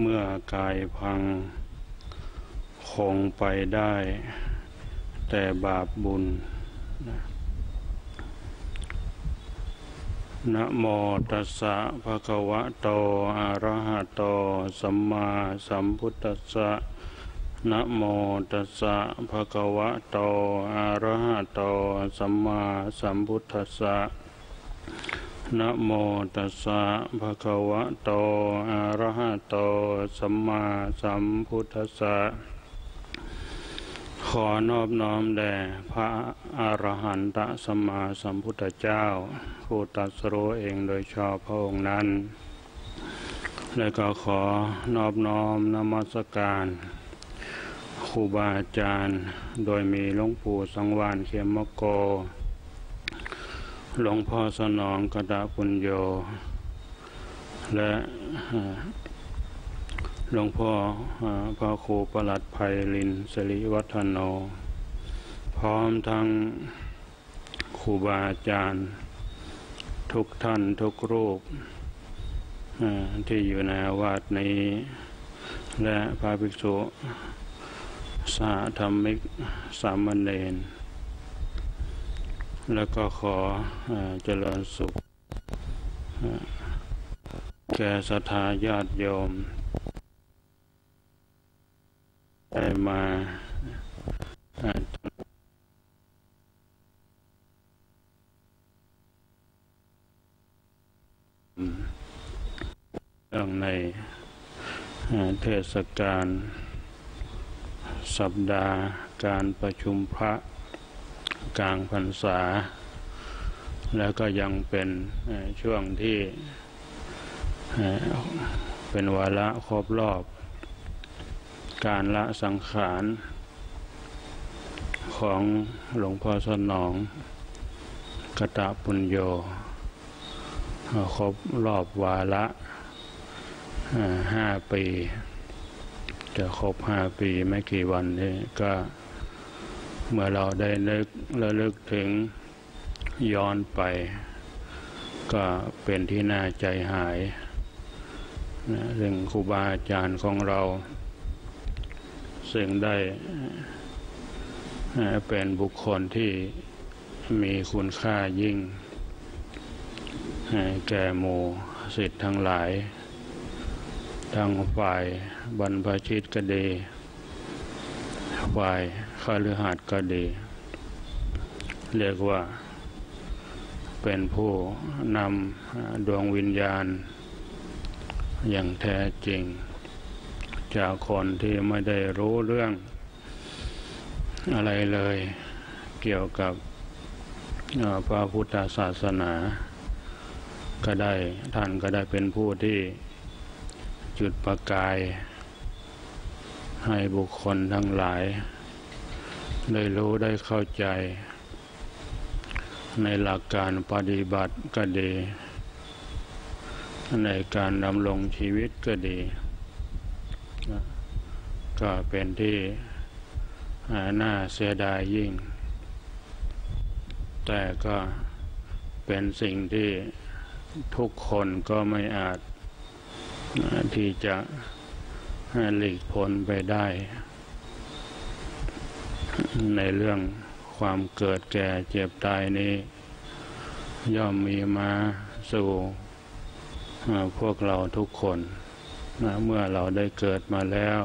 เมื่อกายพัง คงไปได้ แต่บาปบุญนะโมตัสสะภะคะวะโตอะระหะโต สัมมาสัมพุทธัสสะนะโมตัสสะภะคะวะโตอะระหะโต สัมมาสัมพุทธัสสะ นะโมตัสสะภะคะวะโตอะระหะโตสัมมาสัมพุทธัสสะขอนอบน้อมแด่พระอรหันตสัมมาสัมพุทธเจ้า ผู้ตรัสรู้เองโดยชอบพระองค์นั้น และก็ขอนอบน้อมนมัสการครูบาอาจารย์ โดยมีหลวงปู่สังวานเขมมะโก หลวงพ่อสนองกระดาปุญโย และหลวงพ่อพระครูประหลัดภัยลินสริวัฒโน พร้อมทั้งครูบาอาจารย์ ทุกท่านทุกรูปที่อยู่ในวัดนี้ และพระภิกษุสาธรรมิกสามเณร แล้วก็ขอเจริญสุข แก่ศรัทธาญาติโยม ได้มาเรื่องในเทศกาลสัปดาห์การประชุมพระ กลางพรรษา แล้วก็ยังเป็นช่วงที่เป็นวาระครบรอบ การละสังขาร ของหลวงพ่อสนองกตะปุญโยครบรอบวาระห้าปี จะครบห้าปีไม่กี่วันนี้ก็ เมื่อเราได้นึกระลึกถึงย้อนไป ก็เป็นที่น่าใจหายเรื่งครูบาอาจารย์ของเรา ซึ่งได้เป็นบุคคลที่มีคุณค่ายิ่ง แก่หมู่สิทธิ์ทั้งหลาย ทั้งฝ่ายบรรพชิตก็ดี ฝ่าย ข้าลือหัดก็ดี เรียกว่าเป็นผู้นำดวงวิญญาณ อย่างแท้จริง จากคนที่ไม่ได้รู้เรื่องอะไรเลยเกี่ยวกับพระพุทธศาสนา ก็ได้ท่านก็ได้เป็นผู้ที่จุดประกาย ให้บุคคลทั้งหลาย ได้รู้ได้เข้าใจ ในหลักการปฏิบัติก็ดี ในการดำรงชีวิตก็ดี ก็เป็นที่น่าเสียดายยิ่ง แต่ก็เป็นสิ่งที่ทุกคนก็ไม่อาจที่จะหลีกพ้นไปได้ ในเรื่องความเกิดแก่เจ็บตายนี้ ย่อมมีมาสู่พวกเราทุกคนนะเมื่อเราได้เกิดมาแล้ว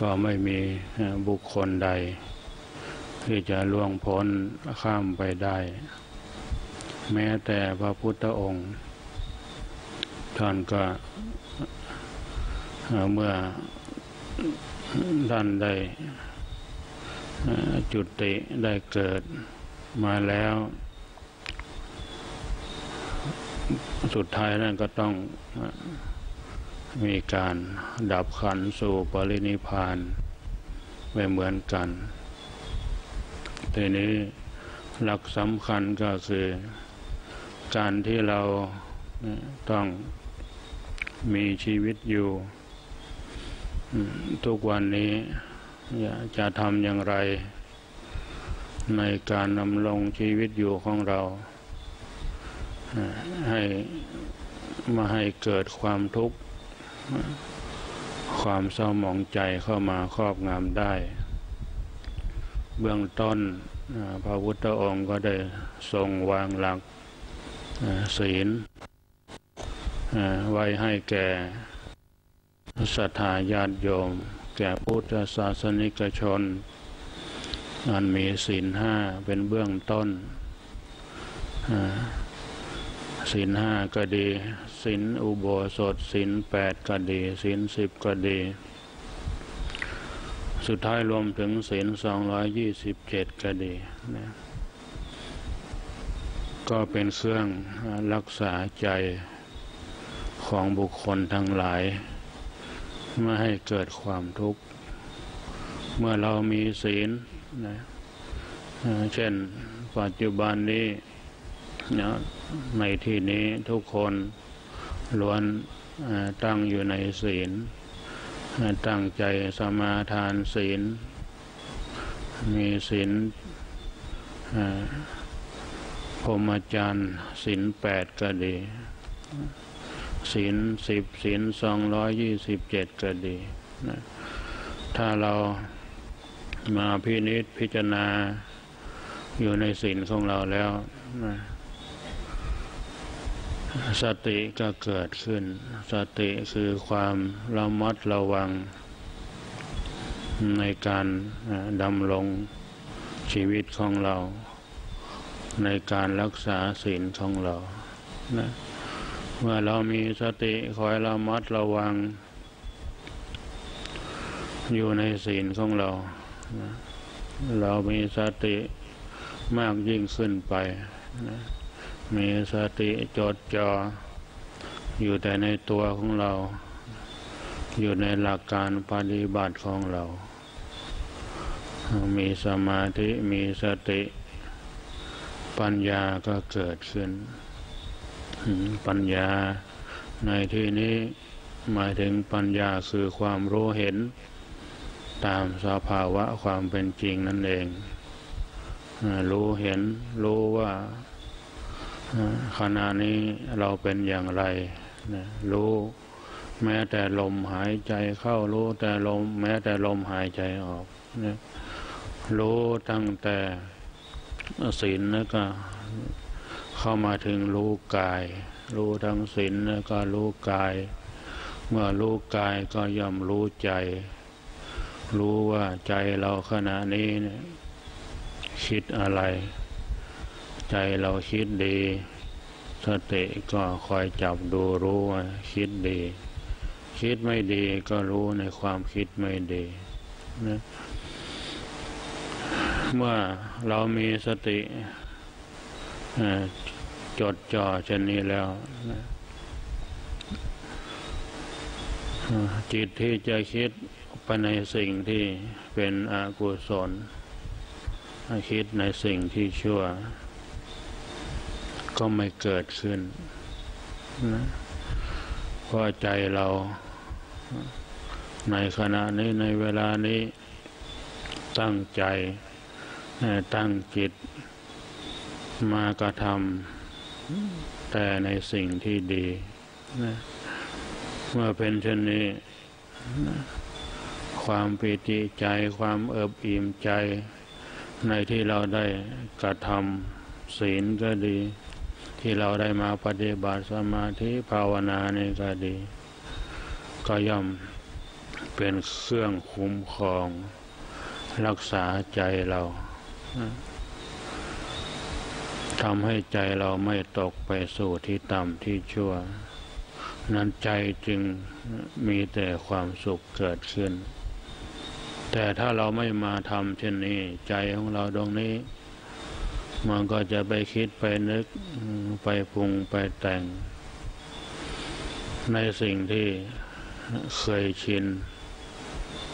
ก็ไม่มีบุคคลใด ที่จะล่วงพ้นข้ามไปได้ แม้แต่พระพุทธองค์ ท่านก็เมื่อท่านได้ จุติได้เกิดมาแล้ว สุดท้ายนั่นก็ต้องมีการดับขันสู่ปรินิพานไม่เหมือนกันทีนี้หลักสำคัญก็คือการที่เราต้องมีชีวิตอยู่ ทุกวันนี้ จะทำอย่างไร ในการนำลงชีวิตอยู่ของเรา ให้มาให้เกิดความทุกข์ ความเศร้าหมองใจเข้ามาครอบงำได้ เบื้องต้นพระพุทธองค์ก็ได้ทรงวางหลักศีลไว้ให้แก่ศรัทธาญาติโยม แก่พุทธศาสนิกชน อันมีศีลห้าเป็นเบื้องต้นศีลห้าก็ดีศีลอุโบสถศีลแปดก็ดีศีลสิบก็ดี สุดท้ายรวมถึงศีลสองร้อยยี่สิบเจ็ดก็ดีนะก็เป็นเครื่องรักษาใจของบุคคลทั้งหลาย ไม่ให้เกิดความทุกข์ เมื่อเรามีศีลนะเช่นปัจจุบันนี้นะในที่นี้ทุกคนล้วนตั้งอยู่ในศีล ตั้งใจสมาทานศีล มีศีลพรหมจรรย์ศีลแปดก็ดี ศีลสิบศีลสองร้อยยี่สิบเจ็ดก็ดีนะถ้าเรามาพินิษพิจารณาอยู่ในศีลของเราแล้วนะสติก็เกิดขึ้น สติคือความระมัดระวัง ในการดำรงชีวิตของเรา ในการรักษาศีลของเรานะ เมื่อเรามีสติคอยระมัดระวัง อยู่ในศีลของเรา เรามีสติมากยิ่งขึ้นไป มีสติจดจอ่ออยู่แต่ในตัวของเรา อยู่ในหลักการปฏิบัติของเรา มีสมาธิมีสติ ปัญญาก็เกิดขึ้น ปัญญา ในที่นี้หมายถึงปัญญาคือความรู้เห็น ตามสภาวะความเป็นจริงนั่นเอง รู้เห็นรู้ว่าขณะนี้เราเป็นอย่างไร รู้แม้แต่ลมหายใจเข้ารู้แต่ลม แม้แต่ลมหายใจออกรู้ตั้งแต่ศีลแล้วก็ เข้ามาถึงรู้กาย รู้ทั้งศีลแล้วก็รู้กาย เมื่อรู้กายก็ย่อมรู้ใจ รู้ว่าใจเราขณะนี้เนี่ยคิดอะไร ใจเราคิดดี สติก็คอยจับดูรู้ว่าคิดดี คิดไม่ดีก็รู้ในความคิดไม่ดีนะเมื่อเรามีสติ จดจ่อเช่นนี้แล้วจิตที่จะคิดไปในสิ่งที่เป็นอกุศลคิดในสิ่งที่ชั่ว ก็ไม่เกิดขึ้นนะเพราะใจเราในขณะนี้ในเวลานี้ตั้งใจตั้งจิตมากระทำ แต่ในสิ่งที่ดีนะเมื่อเป็นเช่นนี้นะความปิติใจความเอิบอิ่มใจ ในที่เราได้กระทำศีลก็ดี ที่เราได้มาปฏิบัติสมาธิภาวนานี่ก็ดี ก็ย่อมเป็นเครื่องคุ้มครอง รักษาใจเรา ทำให้ใจเราไม่ตกไปสู่ที่ต่ำที่ชั่ว นั้นใจจึงมีแต่ความสุขเกิดขึ้น แต่ถ้าเราไม่มาทำเช่นนี้ ใจของเราตรงนี้ มันก็จะไปคิดไปนึกไปปรุงไปแต่ง ในสิ่งที่เคยชิน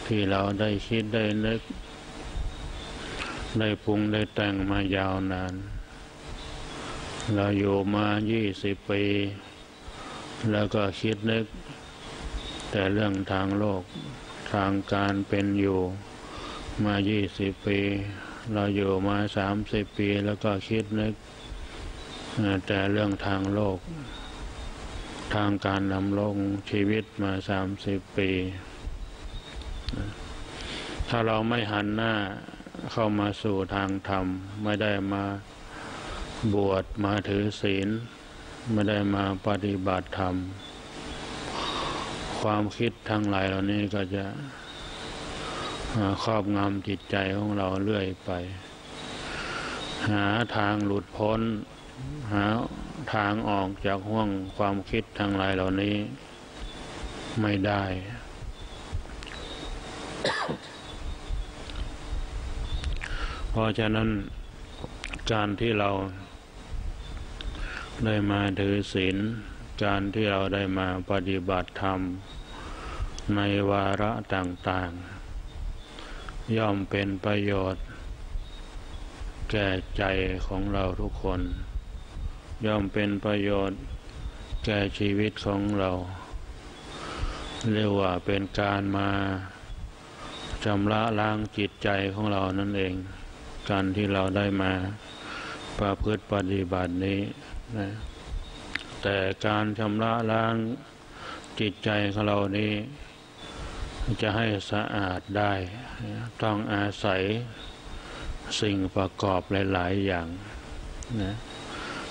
ที่เราได้คิดได้นึก ได้ปรุงได้แต่งมายาวนาน เราอยู่มายี่สิบปี แล้วก็คิดนึก แต่เรื่องทางโลกทางการเป็นอยู่มายี่สิบปี เราอยู่มาสามสิบปี แล้วก็คิดนึก แต่เรื่องทางโลก ทางการดำรงชีวิตมาสามสิบปี ถ้าเราไม่หันหน้าเข้ามาสู่ทางธรรม ไม่ได้มา บวชมาถือศีล ไม่ได้มาปฏิบัติธรรม ความคิดทั้งหลายเหล่านี้ก็จะครอบงำจิตใจของเราเรื่อยไป หาทางหลุดพ้น หาทางออกจากห่วงความคิดทั้งหลายเหล่านี้ไม่ได้ เพราะฉะนั้นการที่เรา ได้มาถือศีลการที่เราได้มาปฏิบัติธรรม ในวาระต่างๆ ย่อมเป็นประโยชน์ แก่ใจของเราทุกคน ย่อมเป็นประโยชน์ แก่ชีวิตของเรา เรียกว่าเป็นการมาชำระล้างจิตใจของเรานั่นเอง การที่เราได้มาประพฤติปฏิบัตินี้ นะแต่การชำระล้างจิตใจของเรานี้ จะให้สะอาดได้ ต้องอาศัยสิ่งประกอบหลาย ๆ อย่างนะ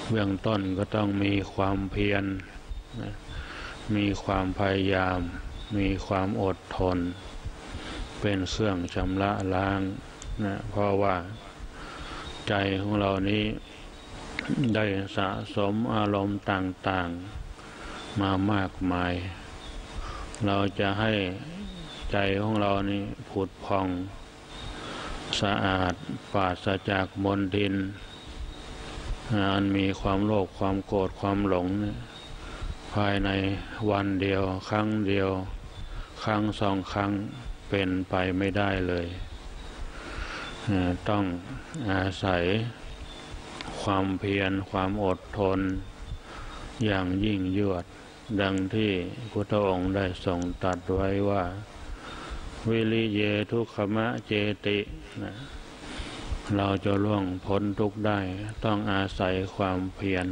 เบื้องต้นก็ต้องมีความเพียรนะมีความพยายาม มีความอดทน เป็นเครื่องชำระล้างนะเพราะว่าใจของเรานี้ ได้สะสมอารมณ์ต่างๆมามากมาย เราจะให้ใจของเรานี่ผุดพอง สะอาดปราศจากมลทินอันมีความโลภความโกรธความหลง ภายในวันเดียว ครั้งเดียว ครั้งสองครั้งเป็นไปไม่ได้เลย ต้องอาศัย ความเพียรความอดทน อย่างยิ่งยวด ดังที่พุทธองค์ได้ทรงตัดไว้ว่า วิริเยทุกขมะเจตินะเราจะล่วงพ้นทุกได้ ต้องอาศัยความเพียร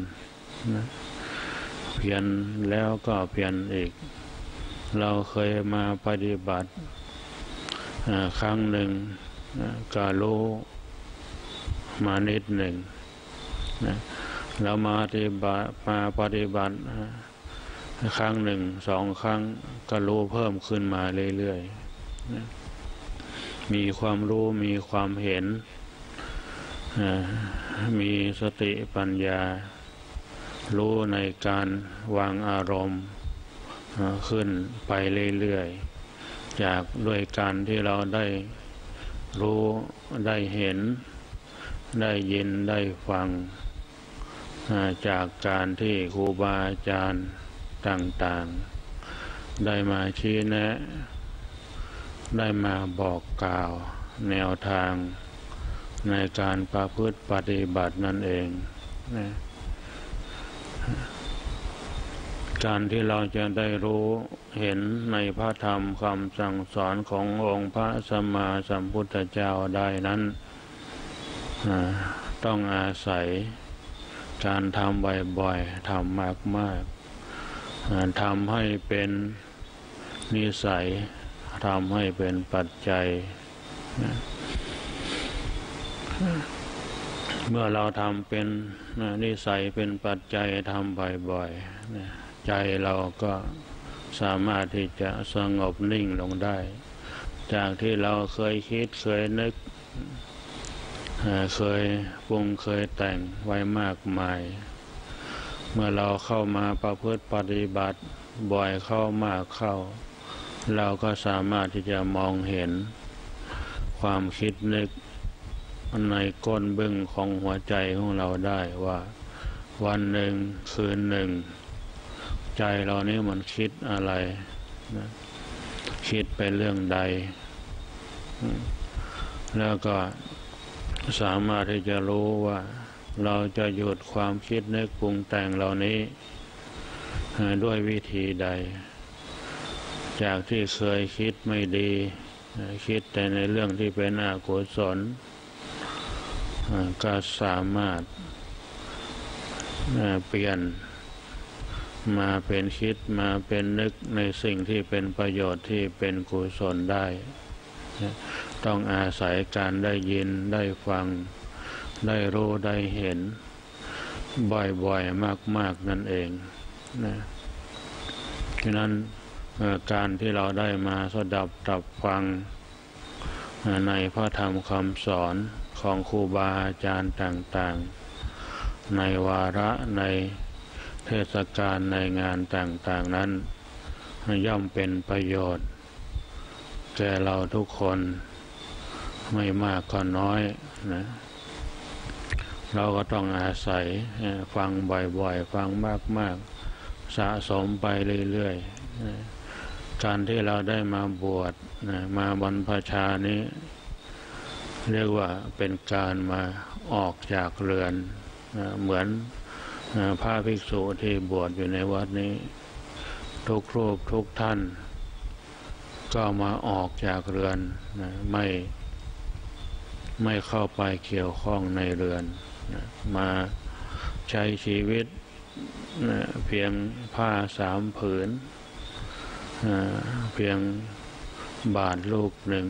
นะเพียรแล้วก็เพียรอีก เราเคยมาปฏิบัติครั้งหนึ่งก็รู้มานิดหนึ่ง นะเรามาปฏิบัติมาปฏิบัติครั้งหนึ่งสองครั้งก็รู้เพิ่มขึ้นมาเรื่อยๆนะมีความรู้มีความเห็น มีสติปัญญา รู้ในการวางอารมณ์ขึ้นไปเรื่อยๆ จากด้วยการที่เราได้รู้ได้เห็น ได้ยินได้ฟัง จากการที่ครูบาอาจารย์ต่างๆ ได้มาชี้แนะ ได้มาบอกกล่าวแนวทางในการประพฤติปฏิบัตินั่นเองนะการที่เราจะได้รู้เห็นในพระธรรมคำสั่งสอนขององค์พระสัมมาสัมพุทธเจ้าได้นั้น ต้องอาศัย การทำบ่อยๆทำมากๆทำให้เป็นนิสัยทำให้เป็นปัจจัย เมื่อเราทำเป็นนิสัยเป็นปัจจัยทำบ่อยๆใจเราก็สามารถที่จะสงบนิ่งลงได้ จากที่เราเคยคิดเคยนึก เคยปรุงเคยแต่งไว้มากมาย เมื่อเราเข้ามาประพฤติปฏิบัติบ่อยเข้ามากเข้า เราก็สามารถที่จะมองเห็น ความคิดนึกในก้นบึ้งของหัวใจของเราได้ว่า วันหนึ่งคืนหนึ่ง ใจเรานี้มันคิดอะไรนะคิดไปเรื่องใด แล้วก็ สามารถที่จะรู้ว่าเราจะหยุดความคิดในกปรุงแต่งเหล่านี้ ด้วยวิธีใด จากที่เคยคิดไม่ดี คิดแต่ในเรื่องที่เป็นอกุศลก็สามารถเปลี่ยนมาเป็นคิดมาเป็นนึกในสิ่งที่เป็นประโยชน์ที่เป็นกุศลได้ ต้องอาศัยการได้ยินได้ฟัง ได้รู้ได้เห็น บ่อยๆมาก ๆ นั่นเองนะฉะนั้นการที่เราได้มาสดับตับฟังในพระธรรมคำสอนของครูบาอาจารย์ต่างๆ ในวาระในเทศกาลในงานต่างๆนั้น ย่อมเป็นประโยชน์ แก่เราทุกคน ไม่มากก็น้อยนะเราก็ต้องอาศัยฟังบ่อยๆ ฟังมากๆ สะสมไปเรื่อยๆ การที่เราได้มาบวชมาบรรพชานี้ เรียกว่าเป็นการมาออกจากเรือน เหมือนพระภิกษุที่บวชอยู่ในวัดนี้ ทุกรูปทุกท่าน ก็มาออกจากเรือนไม่ ไม่เข้าไปเกี่ยวข้องในเรือนมาใช้ชีวิตเพียงผ้าสามผืนเพียงบาทลูกหนึ่ง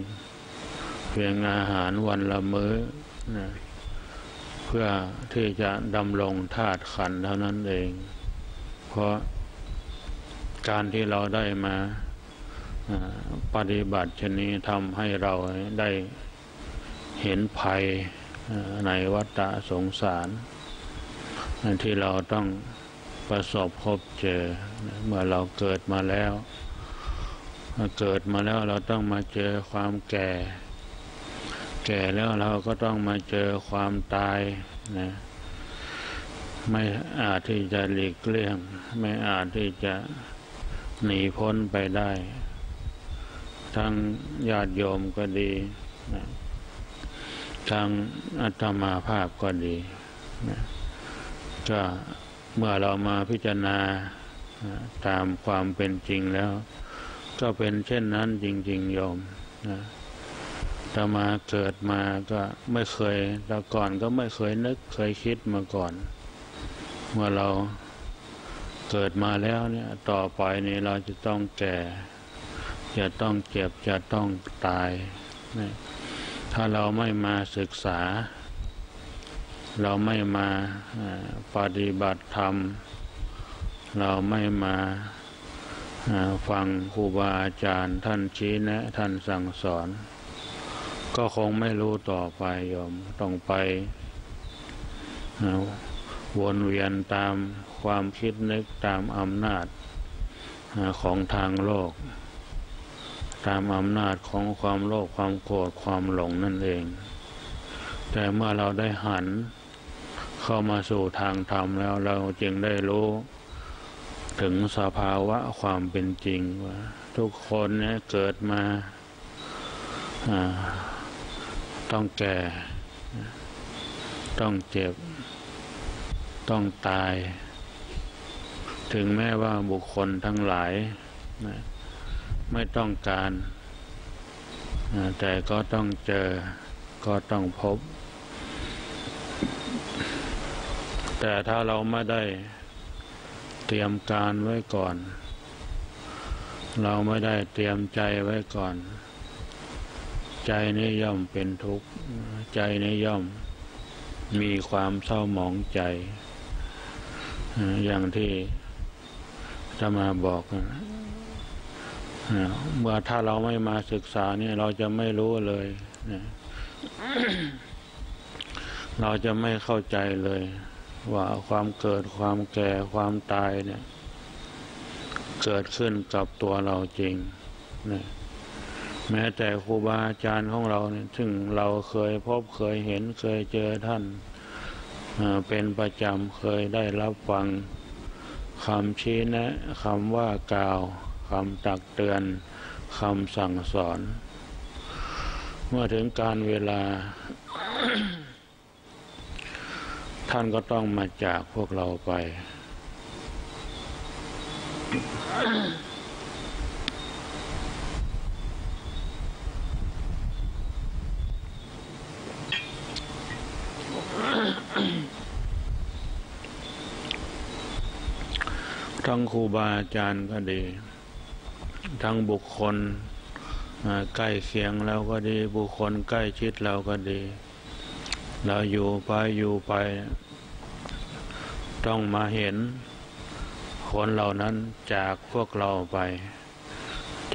เพียงอาหารวันละมื้อเพื่อที่จะดำรงธาตุขันเท่านั้นเอง เพราะการที่เราได้มาปฏิบัติชนี้ทำให้เราได้ เห็นภัยในวัฏสงสารที่เราต้องประสบพบเจอเมื่อเราเกิดมาแล้วเกิดมาแล้วเราต้องมาเจอความแก่ แก่แล้วเราก็ต้องมาเจอความตายนะไม่อาจที่จะหลีกเลี่ยง ไม่อาจที่จะหนีพ้นไปได้ ทั้งญาติโยมก็ดี ทางอัตมาภาพก็ดีนะก็เมื่อเรามาพิจารณาตามความเป็นจริงแล้ว ก็เป็นเช่นนั้นจริงๆโยมนะตมาเกิดมาก็ไม่เคยแต่ก่อนก็ไม่เคยนึกเคยคิดมาก่อน เมื่อเราเกิดมาแล้วเนี่ยต่อไปนี้เราจะต้องแก่ จะต้องเจ็บจะต้องตายนะ ถ้าเราไม่มาศึกษา เราไม่มาปฏิบัติธรรม เราไม่มาฟังครูบาอาจารย์ท่านชี้แนะ ท่านสั่งสอน ก็คงไม่รู้ต่อไปโยมต้องไปวนเวียนตามความคิดนึกตามอำนาจของทางโลก ตามอำนาจของความโลภความโกรธความหลงนั่นเอง แต่เมื่อเราได้หันเข้ามาสู่ทางธรรมแล้วเราจึงได้รู้ ถึงสภาวะความเป็นจริงว่าทุกคนเนี่ยเกิดมาต้องแก่ ต้องเจ็บ ต้องตาย ถึงแม้ว่าบุคคลทั้งหลายนะ ไม่ต้องการ แต่ก็ต้องเจอก็ต้องพบ แต่ถ้าเราไม่ได้เตรียมการไว้ก่อน เราไม่ได้เตรียมใจไว้ก่อน ใจนี้ย่อมเป็นทุกข์ ใจนี้ย่อมมีความเศร้าหมองใจ อย่างที่จะมาบอก เมื่อถ้าเราไม่มาศึกษาเนี่ยเราจะไม่รู้เลยเราจะไม่เข้าใจเลย ว่าความเกิดความแก่ความตายเนี่ย เกิดขึ้นกับตัวเราจริงนะแม้แต่ครูบาอาจารย์ของเราเนี่ยซึ่งเราเคยพบเคยเห็นเคยเจอท่านเป็นประจำเคยได้รับฟังคำชี้แนะคำว่ากล่าว คำตักเตือนคำสั่งสอน เมื่อถึงการเวลา ท่านก็ต้องมาจากพวกเราไป ทั้งครูบาอาจารย์ก็ดี ทั้งบุคคลใกล้เคียงเราก็ดี บุคคลใกล้ชิดเราก็ดี เราอยู่ไปอยู่ไป ต้องมาเห็น คนเหล่านั้นจากพวกเราไป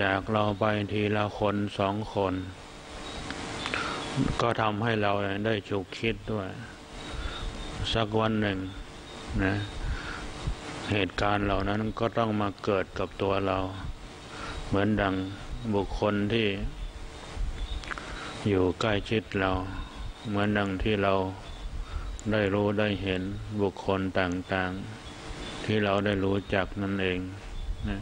จากเราไปทีละคนสองคน ก็ทำให้เราได้ฉุกคิดด้วย สักวันหนึ่งนะเหตุการณ์เหล่านั้นก็ต้องมาเกิดกับตัวเรา เหมือนดังบุคคลที่อยู่ใกล้ชิดเรา เหมือนดังที่เราได้รู้ได้เห็นบุคคลต่างๆ ที่เราได้รู้จักนั่นเองนะ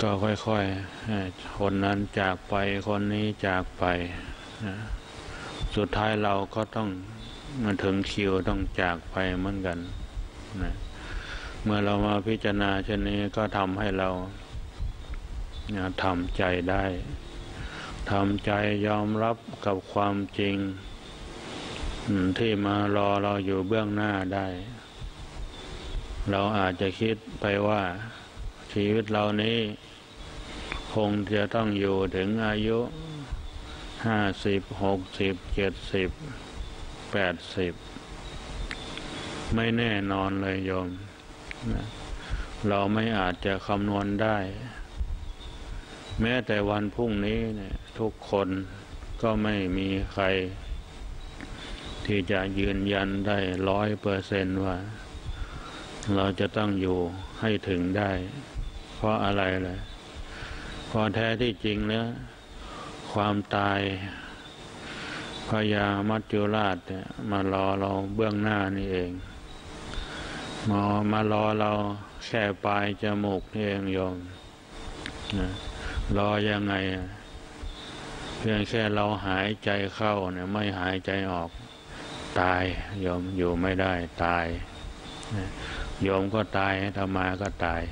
ก็ค่อยๆ คนนั้นจากไปคนนี้จากไปนะสุดท้ายเราก็ต้องมาถึงคิวต้องจากไปเหมือนกันนะเมื่อเรามาพิจารณาเช่นนี้ก็ทำให้เรา ทำใจได้ทำใจยอมรับกับความจริงที่มารอเราอยู่เบื้องหน้าได้ เราอาจจะคิดไปว่า ชีวิตเรานี้ คงจะต้องอยู่ถึงอายุห้าสิบหกสิบเจ็ดสิบแปดสิบไม่แน่นอนเลยโยม เราไม่อาจจะคำนวณได้ แม้แต่วันพรุ่งนี้เนี่ยทุกคนก็ไม่มีใคร ที่จะยืนยันได้ร้อยเปอร์เซนว่า เราจะต้องอยู่ให้ถึงได้ เพราะอะไรเลยพอแท้ที่จริงแล้วความตายพญามัจจุราชเนี่ยมารอเราเบื้องหน้านี่เองมามารอเราแค่ปลายจมูกเองโยมนะ รอยังไง เพียงแค่เราหายใจเข้าเนี่ยไม่หายใจออกตายโยมอยู่ไม่ได้ตายโยมก็ตายธรรมาก็ตาย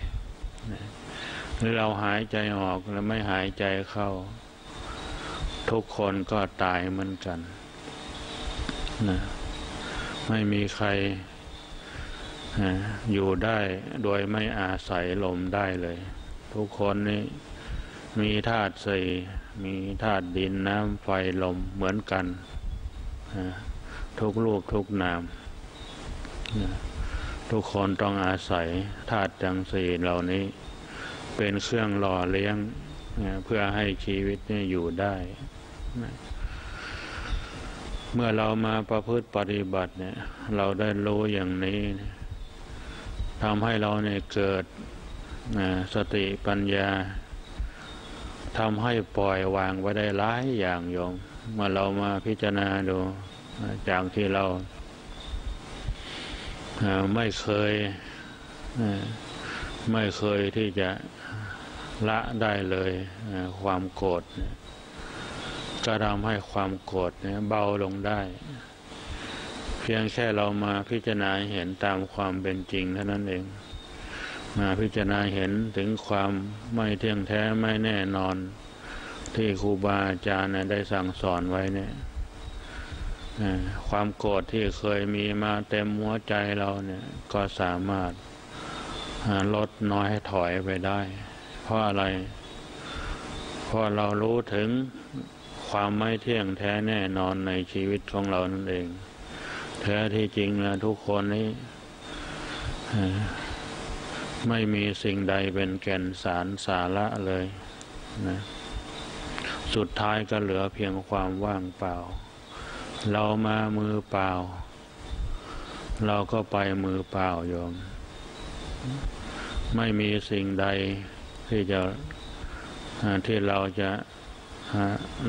หรือเราหายใจออกแล้วไม่หายใจเข้า ทุกคนก็ตายเหมือนกันนะไม่มีใครอยู่ได้โดยไม่อาศัยลมได้เลย ทุกคนนี่ มีธาตุสี่มีธาตุดินน้ำไฟลมเหมือนกัน ทุกลูกทุกนาม ทุกคนต้องอาศัยธาตุจังสี่เหล่านี้ เป็นเครื่องหล่อเลี้ยงเพื่อให้ชีวิตนี่อยู่ได้ เมื่อเรามาประพฤติปฏิบัติเนี่ยเราได้รู้อย่างนี้ทำให้เราเนี่ยเกิดสติปัญญา ทำให้ปล่อยวางไว้ได้หลายอย่างโยมเมื่อเรามาพิจารณาดูจากที่เราไม่เคยไม่เคยที่จะละได้เลยความโกรธก็ทำให้ความโกรธเบาลงได้ เพียงแค่เรามาพิจารณาเห็นตามความเป็นจริงเท่านั้นเอง มาพิจารณาเห็นถึงความไม่เที่ยงแท้ไม่แน่นอน ที่ครูบาอาจารย์ได้สั่งสอนไว้เนี่ยความโกรธที่เคยมีมาเต็มหัวใจเราเนี่ยก็สามารถลดน้อยถอยไปได้ เพราะอะไร เพราะเรารู้ถึงความไม่เที่ยงแท้แน่นอนในชีวิตของเรานั่นเองแท้ที่จริงนะทุกคนนี้ ไม่มีสิ่งใดเป็นแก่นสารสาระเลยนะสุดท้ายก็เหลือเพียงความว่างเปล่า เรามามือเปล่า เราก็ไปมือเปล่าโยม ไม่มีสิ่งใดที่จะที่เราจะ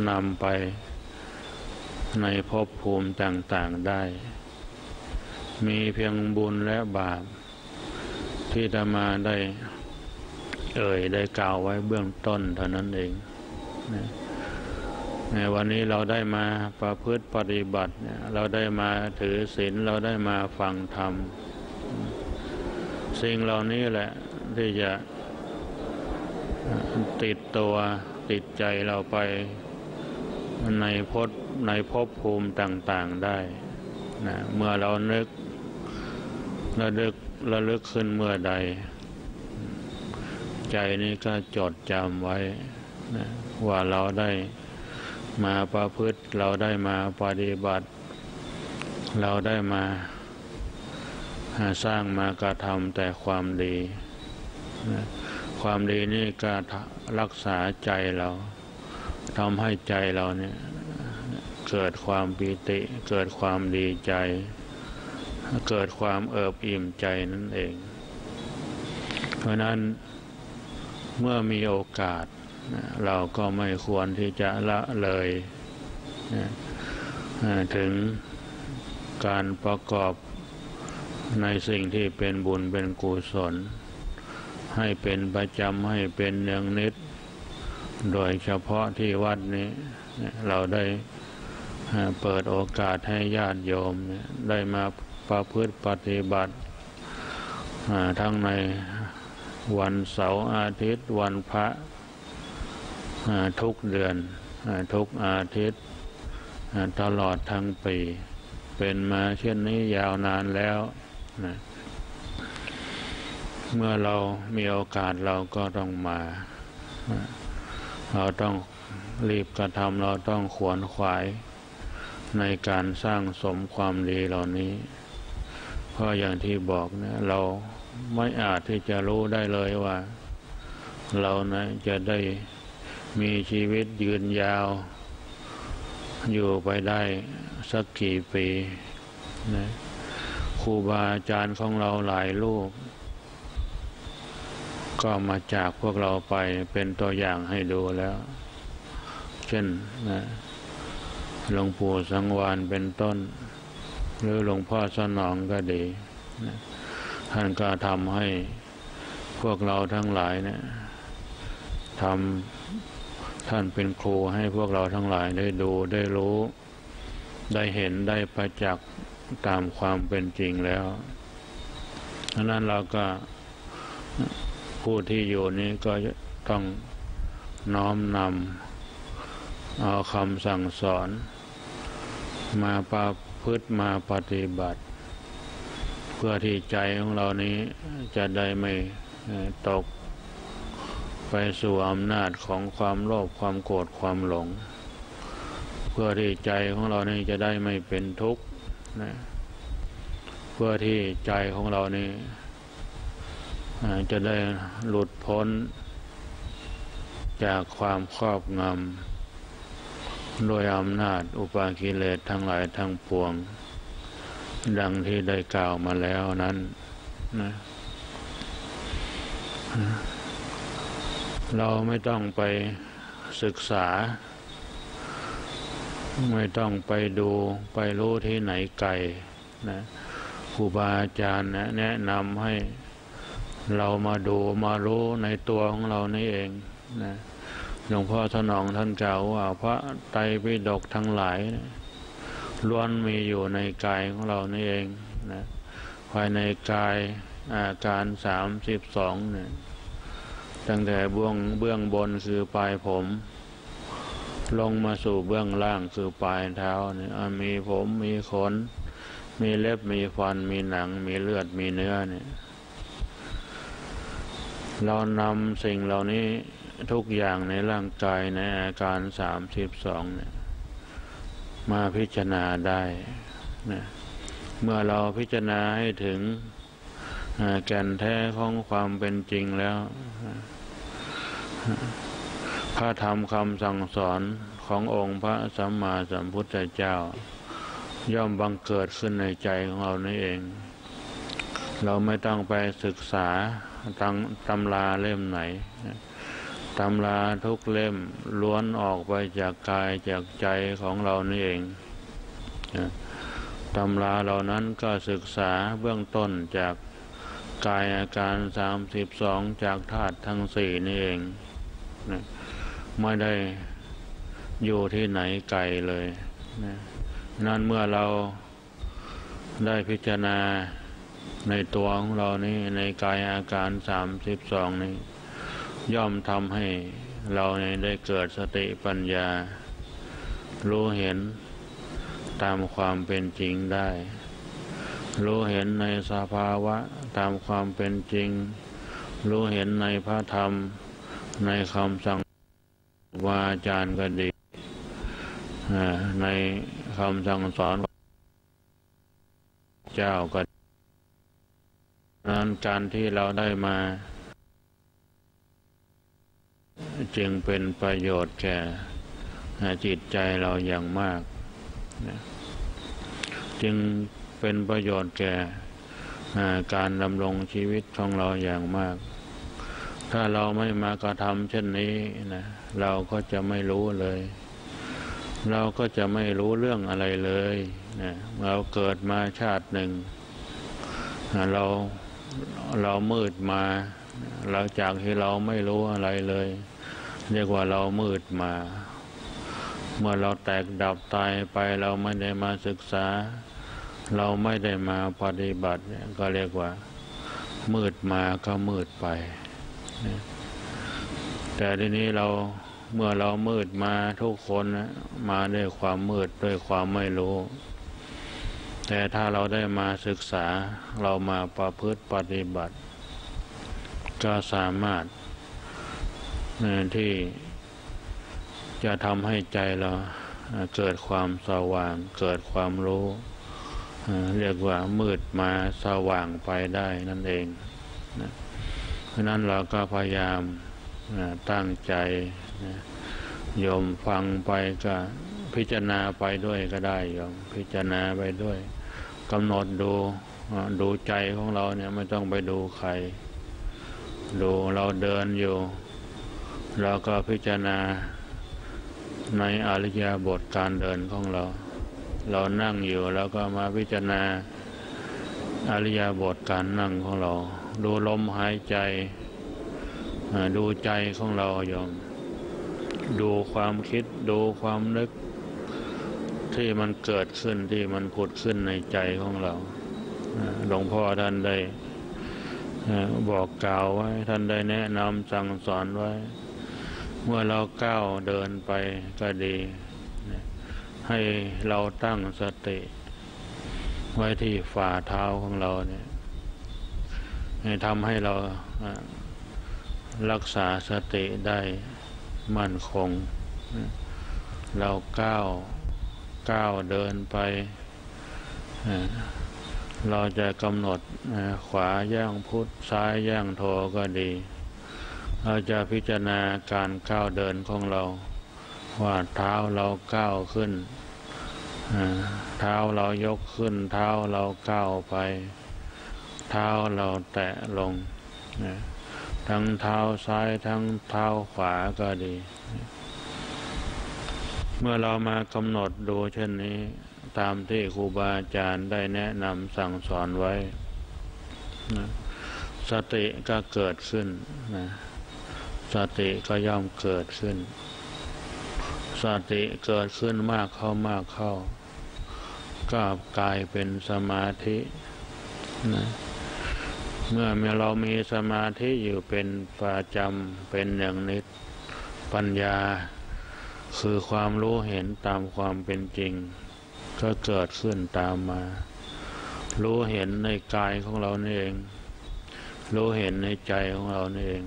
นำไปในภพภูมิต่างๆได้ มีเพียงบุญและบาป ที่จะมาได้เอ่ยได้กล่าวไว้เบื้องต้นเท่านั้นเองในวันนี้เราได้มาประพฤติปฏิบัติ เราได้มาถือศีลเราได้มาฟังธรรม สิ่งเหล่านี้แหละที่จะติดตัวติดใจเราไปในพจในภพภูมิต่างๆได้นะเมื่อเรานึกระลึก ระลึกขึ้นเมื่อใด ใจนี้ก็จดจำไว้นะว่าเราได้มาประพฤติเราได้มาปฏิบัติ เราได้มาสร้างมากระทำแต่ความดีนะความดีนี่ก็รักษาใจเราทำให้ใจเราเนี่ยเกิดความปีติเกิดความดีใจ เกิดความเอิบอิ่มใจนั่นเอง เพราะนั้นเมื่อมีโอกาสเราก็ไม่ควรที่จะละเลยถึงการประกอบในสิ่งที่เป็นบุญเป็นกุศล ให้เป็นประจำให้เป็นเนืองนิด โดยเฉพาะที่วัดนี้เราได้เปิดโอกาสให้ญาติโยมได้มา ประพฤติปฏิบัติทั้งในวันเสาร์อาทิตย์วันพระทุกเดือนทุกอาทิตย์ตลอดทั้งปี เป็นมาเช่นนี้ยาวนานแล้วนะเมื่อเรามีโอกาสเราก็ต้องมา เราต้องรีบกระทำเราต้องขวนขวาย ในการสร้างสมความดีเหล่านี้ เพราะอย่างที่บอกนะเราไม่อาจที่จะรู้ได้เลยว่า เรานะจะได้มีชีวิตยืนยาว อยู่ไปได้สักกี่ปีนะครูบาอาจารย์ของเราหลายลูก ก็มาจากพวกเราไปเป็นตัวอย่างให้ดูแล้ว เช่นนะหลวงปู่สังวานเป็นต้น หรือหลวงพ่อสนองก็ดีท่านก็ทำให้พวกเราทั้งหลายเนะี่ยทำท่านเป็นครูให้พวกเราทั้งหลายได้ดูได้รู้ ได้เห็นได้ประจักษ์ตามความเป็นจริงแล้วดังนั้นเราก็ผู้ที่อยู่นี้ก็ต้องน้อมนำเอาคำสั่งสอน มาประ พฤติมาปฏิบัติ เพื่อที่ใจของเรานี้จะได้ไม่ตกไปสู่อำนาจของความโลภความโกรธความหลง เพื่อที่ใจของเรานี้จะได้ไม่เป็นทุกข์นะเพื่อที่ใจของเรานี่จะได้หลุดพ้นจากความครอบงำ โดยอำนาจอุปากิเลสทั้งหลายทั้งปวง ดังที่ได้กล่าวมาแล้วนั้นนะเราไม่ต้องไปศึกษา ไม่ต้องไปดูไปรู้ที่ไหนไกลนะครูบาอาจารย์แนะนำให้เรามาดูมารู้ในตัวของเรานี่เองนะ หลวงพ่อถนองท่านกล่าวว่าพระไตรปิฎกทั้งหลายนะล้วนมีอยู่ในกายของเรานี่เองนะภายในกายอาการสามสิบสองเนี่ยตั้งแต่เบื้องเบื้องบนคือปลายผม ลงมาสู่เบื้องล่างคือปลายเท้าเนี่ยมีผมมีขน มีเล็บมีฟัน มีหนัง มีเลือดมีเนื้อเนี่ยเรานำสิ่งเหล่านี้ ทุกอย่างในร่างกายในอาการสามสิบสองเนี่ยมาพิจารณาได้นะเมื่อเราพิจารณาให้ถึงแก่นแท้ของความเป็นจริงแล้ว พระธรรมคำสั่งสอนขององค์พระสัมมาสัมพุทธเจ้า ย่อมบังเกิดขึ้นในใจของเรานี่เอง เราไม่ต้องไปศึกษาตำราเล่มไหน ตำราทุกเล่มล้วนออกไปจากกายจากใจของเรานี่เองตำราเหล่านั้นก็ศึกษาเบื้องต้นจากกายอาการสามสิบสองจากธาตุทั้งสี่นี่เอง ไม่ได้อยู่ที่ไหนไกลเลยนั่นเมื่อเราได้พิจารณาในตัวของเรานี่ในกายอาการสามสิบสองนี้ ย่อมทำให้เราได้เกิดสติปัญญา รู้เห็นตามความเป็นจริงได้ รู้เห็นในสภาวะตามความเป็นจริง รู้เห็นในพระธรรม ในคำสั่งวาจารย์ก็ดีในคำสั่งสอนเจ้าก็นั้นการที่เราได้มา จึงเป็นประโยชน์แก่จิตใจเราอย่างมากจึงเป็นประโยชน์แก่การดำรงชีวิตของเราอย่างมาก ถ้าเราไม่มากระทำเช่นนี้นะเราก็จะไม่รู้เลย เราก็จะไม่รู้เรื่องอะไรเลยนะเราเกิดมาชาติหนึ่ง เราเรามืดมาหลังจากที่เราไม่รู้อะไรเลย เรียกว่าเรามืดมา เมื่อเราแตกดับตายไปเราไม่ได้มาศึกษา เราไม่ได้มาปฏิบัติก็เรียกว่า มืดมาก็มืดไป แต่ทีนี้เราเมื่อเรามืดมาทุกคนมาด้วยความมืดด้วยความไม่รู้ แต่ถ้าเราได้มาศึกษาเรามาประพฤติปฏิบัติ ก็สามารถ ที่จะทำให้ใจเราเกิดความสว่าง เกิดความรู้ เรียกว่ามืดมาสว่างไปได้นั่นเองเพราะนั้นเราก็พยายามตั้งใจโยมฟังไปก็พิจารณาไปด้วยก็ได้โยมพิจารณาไปด้วยกำหนดดูดูใจของเราเนี่ยไม่ต้องไปดูใคร ดูเราเดินอยู่ เราก็พิจารณาในอริยบทการเดินของเรา เรานั่งอยู่แล้วก็มาพิจารณาอริยบทการนั่งของเรา ดูลมหายใจ ดูใจของเราโยมดูความคิดดูความนึกที่มันเกิดขึ้นที่มันผุดขึ้นในใจของเราหลวงพ่อท่านได้บอกกล่าวไว้ท่านได้แนะนำสั่งสอนไว้ เมื่อเราก้าวเดินไปก็ดี ให้เราตั้งสติ ไว้ที่ฝ่าเท้าของเราเนี่ยทำให้เรารักษาสติได้มั่นคง เราก้าวก้าวเดินไป เราจะกำหนดขวาย่างพุทธซ้ายย่างโทก็ดี เราจะพิจารณาการก้าวเดินของเรา ว่าเท้าเราก้าวขึ้นเท้าเรายกขึ้น เท้าเราก้าวไป เท้าเราแตะลง ทั้งเท้าซ้ายทั้งเท้าขวาก็ดี เมื่อเรามากำหนดดูเช่นนี้ ตามที่ครูบาอาจารย์ได้แนะนำสั่งสอนไว้ สติก็เกิดขึ้นนะ สติก็ย่อมเกิดขึ้น สติเกิดขึ้นมากเข้ามากเข้า ก็กลายเป็นสมาธินะเมื่อเรามีสมาธิอยู่เป็นประจำเป็นอย่างนิดปัญญา คือความรู้เห็นตามความเป็นจริง ก็เกิดขึ้นตามมา รู้เห็นในกายของเราเอง รู้เห็นในใจของเราเอง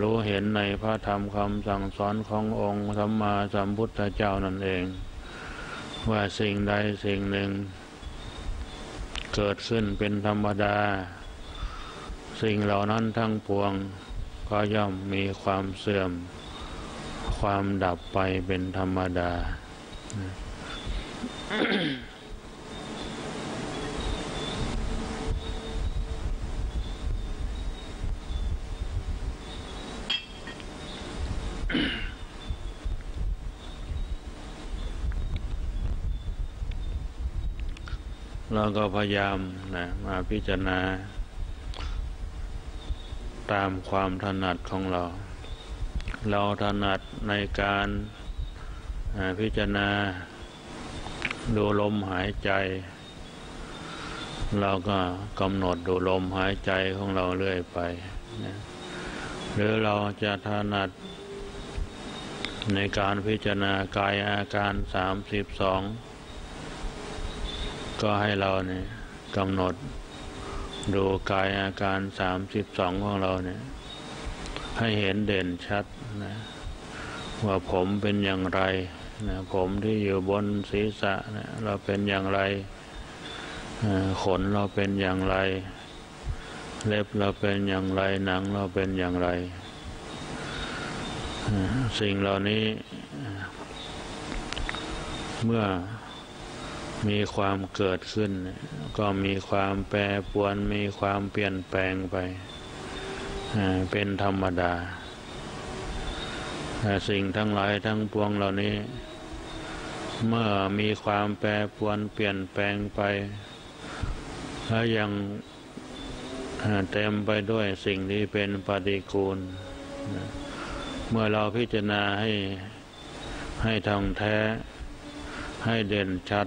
รู้เห็นในพระธรรมคำสั่งสอนขององค์สัมมาสัมพุทธเจ้านั่นเอง ว่าสิ่งใดสิ่งหนึ่ง เกิดขึ้นเป็นธรรมดา สิ่งเหล่านั้นทั้งปวงก็ย่อมมีความเสื่อม ความดับไปเป็นธรรมดา เราก็พยายามนะมาพิจารณา ตามความถนัดของเรา เราถนัดในการพิจารณา ดูลมหายใจ เราก็กำหนดดูลมหายใจของเราเรื่อยไปนะหรือเราจะถนัด ในการพิจารณากายอาการสามสิบสองก็ให้เราเนี่ยกำหนดดูกายอาการสามสิบสองของเราเนี่ยให้เห็นเด่นชัดนะว่าผมเป็นอย่างไรนะผมที่อยู่บนศีรษะนะเราเป็นอย่างไรขนเราเป็นอย่างไร เล็บเราเป็นอย่างไรหนังเราเป็นอย่างไร สิ่งเหล่านี้เมื่อมีความเกิดขึ้น ก็มีความแปรปวนมีความเปลี่ยนแปลงไป เป็นธรรมดาแต่สิ่งทั้งหลายทั้งปวงเหล่านี้ เมื่อมีความแปรปวนเปลี่ยนแปลงไป แล้วยังเต็มไปด้วยสิ่งที่เป็นปฏิกูล เมื่อเราพิจารณาให้ให้ทองแท้ ให้เด่นชัด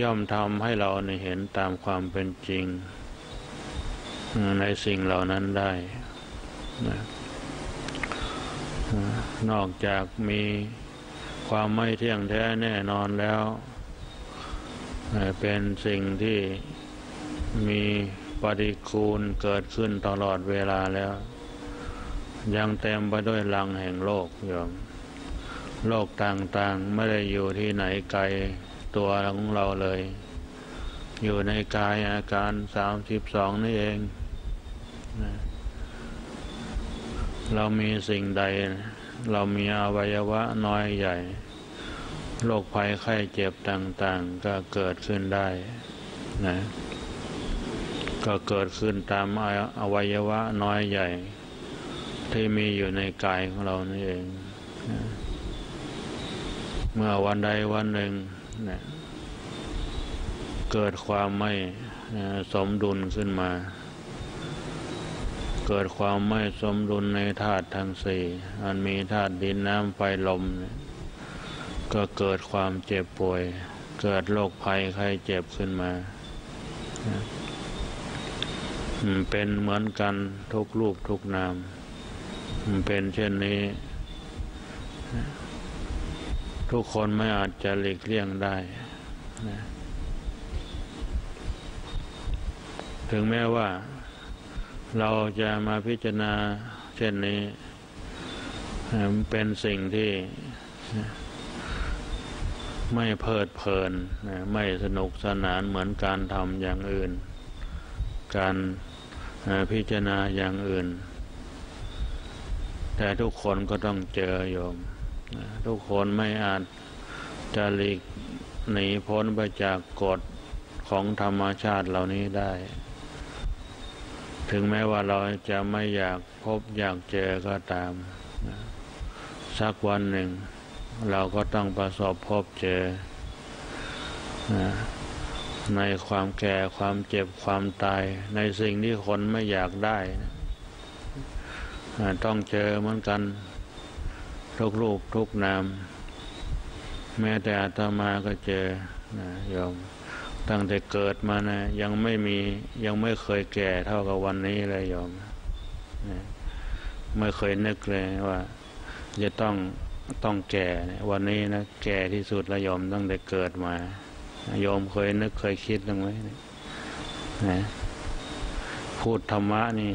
ย่อมทำให้เราเห็นตามความเป็นจริง ในสิ่งเหล่านั้นได้นะนอกจากมีความไม่เที่ยงแท้แน่นอนแล้ว เป็นสิ่งที่มีปฏิคูลเกิดขึ้นตลอดเวลาแล้ว ยังเต็มไปด้วยลังแห่งโลกโยมโลกต่างๆไม่ได้อยู่ที่ไหนไกลตัวของเราเลย อยู่ในกายอาการสามสิบสองนี่เอง เรามีสิ่งใด เรามีอวัยวะน้อยใหญ่โรคภัยไข้เจ็บต่าง ๆ ก็เกิดขึ้นได้นะก็เกิดขึ้นตามอวัยวะน้อยใหญ่ ที่มีอยู่ในกายของเรานี่เองนะเมื่อวันใดวันหนึ่งนะเกิดความไม่สมดุลขึ้นมา เกิดความไม่สมดุลในธาตุทั้งสี่อันมีธาตุดินน้ำไฟลม ก็เกิดความเจ็บป่วย เกิดโรคภัยไข้เจ็บขึ้นมาเป็นเหมือนกันทุกรูปทุกนาม เป็นเช่นนี้ ทุกคนไม่อาจจะหลีกเลี่ยงได้ถึงแม้ว่า เราจะมาพิจารณาเช่นนี้ เป็นสิ่งที่ไม่เพลิดเพลิน ไม่สนุกสนานเหมือนการทำอย่างอื่น การพิจารณาอย่างอื่น แต่ทุกคนก็ต้องเจอโยม ทุกคนไม่อาจจะหลีกหนีพ้นไปจากกฎของธรรมชาติเหล่านี้ได้ ถึงแม้ว่าเราจะไม่อยากพบอยากเจอก็ตาม สักวันหนึ่ง เราก็ต้องประสบพบเจอ ในความแก่ความเจ็บความตาย ในสิ่งที่คนไม่อยากได้นะ ต้องเจอเหมือนกัน ทุกรูปทุกนาม แม้แต่อาตมาก็เจอนะยมตั้งแต่เกิดมานะยังไม่มียังไม่เคยแก่เท่ากับวันนี้เลยยอมไม่เคยนึกเลยว่า จะต้องต้องแก่วันนี้นะแก่ที่สุดละยอมตั้งแต่เกิดมายมเคยนึกเคยคิดตั้งไหมนะพูดธรรมะนี่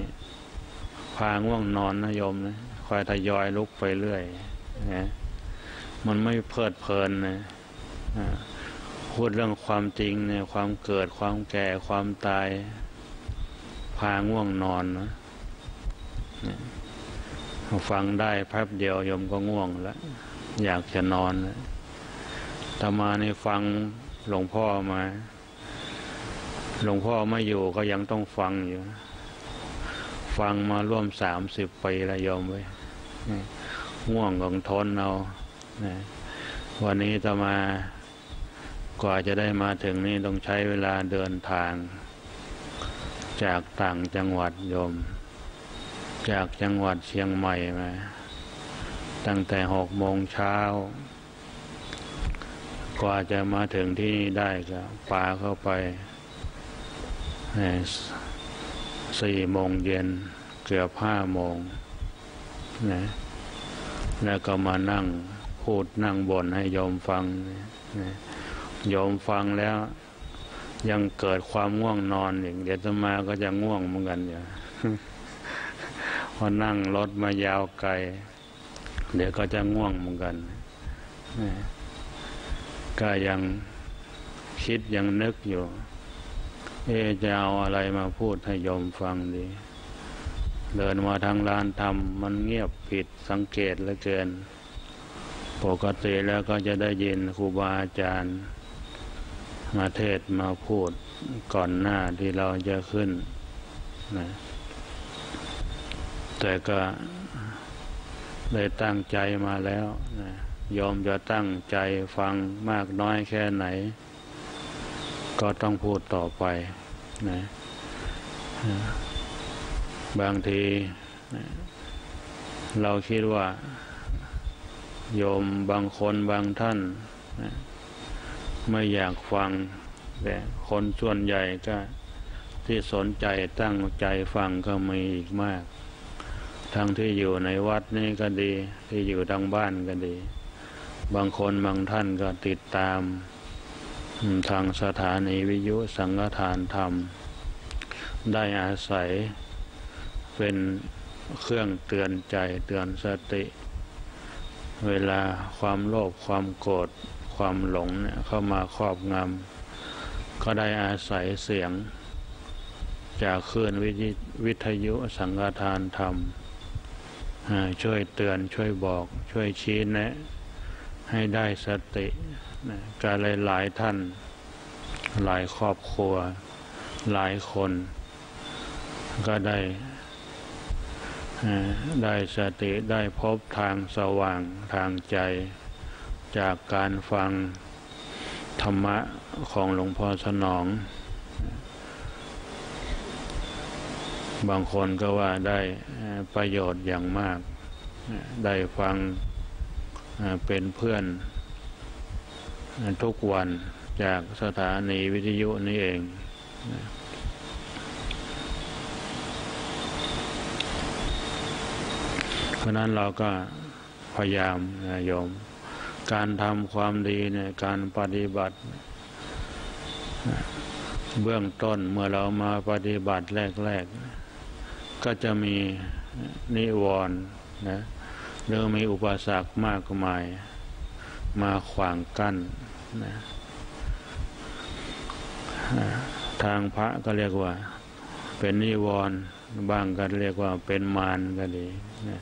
พาง่วงนอนนะโยมนะคอยทยอยลุกไปเรื่อยนะมันไม่เพลิดเพลินนะพูดเรื่องความจริงเนี่ยความเกิดความแก่ความตายพาง่วงนอนนะฟังได้แป๊บเดียวยมก็ง่วงแล้วอยากจะนอนตมาในฟังหลวงพ่อมา หลวงพ่อไม่อยู่ก็ยังต้องฟังอยู่ ฟังมาร่วมสามสิบปีแล้วยมไว้ง่วงของทนเอาวันนี้จะมากว่าจะได้มาถึงนี่ต้องใช้เวลาเดินทาง จากต่างจังหวัดโยม จากจังหวัดเชียงใหม่มา ตั้งแต่หกโมงเช้ากว่าจะมาถึงที่นี่ได้ก็ปาเข้าไป สี่โมงเย็นเกือบห้าโมงนะแล้วก็มานั่งพูดนั่งบ่นให้โยมฟังนะโยมฟังแล้ว ยังเกิดความง่วงนอนอีกเดี๋ยวจะมาก็จะง่วงเหมือนกันอย่าพอนั่งรถมายาวไกล เดี๋ยวก็จะง่วงเหมือนกันก็ยังคิดยังนึกอยู่ เอจะเอาอะไรมาพูดให้ยมฟังดี เดินมาทางลานธรรมมันเงียบผิดสังเกตเหลือเกิน ปกติแล้วก็จะได้ยินครูบาอาจารย์ มาเทศมาพูดก่อนหน้าที่เราจะขึ้นนะแต่ก็ได้ตั้งใจมาแล้วนะยอมจะตั้งใจฟังมากน้อยแค่ไหน ก็ต้องพูดต่อไปนะบางทีเราคิดว่า โยมบางคนบางท่านไม่อยากฟัง แต่คนส่วนใหญ่ก็ที่สนใจตั้งใจฟังก็มีอีกมาก ทั้งที่อยู่ในวัดนี่ก็ดี ที่อยู่ทางบ้านก็ดี บางคนบางท่านก็ติดตาม ทางสถานีวิทยุสังฆทานธรรม ได้อาศัยเป็นเครื่องเตือนใจเตือนสติ เวลาความโลภความโกรธความหลงเนี่ยเข้ามาครอบงำก็ได้อาศัยเสียง จากคลื่นวิทยุสังฆทานธรรมช่วยเตือนช่วยบอกช่วยชี้แนะ ให้ได้สติ การหลายท่าน หลายครอบครัว หลายคน ก็ได้ได้สติได้พบทางสว่างทางใจ จากการฟังธรรมะของหลวงพ่อสนอง บางคนก็ว่าได้ประโยชน์อย่างมาก ได้ฟังเป็นเพื่อน ทุกวันจากสถานีวิทยุนี้เองเพราะนั้นเราก็พยายามนะโยม การทำความดีเนี่ยการปฏิบัติ เบื้องต้นเมื่อเรามาปฏิบัติแรก ๆ ก็จะมีนิวรณ์นะหรือมีอุปสรรคมากมาย มาขวางกั้น นะทางพระก็เรียกว่า เป็นนิวรณ์บ้างก็เรียกว่าเป็นมารก็ดีนะ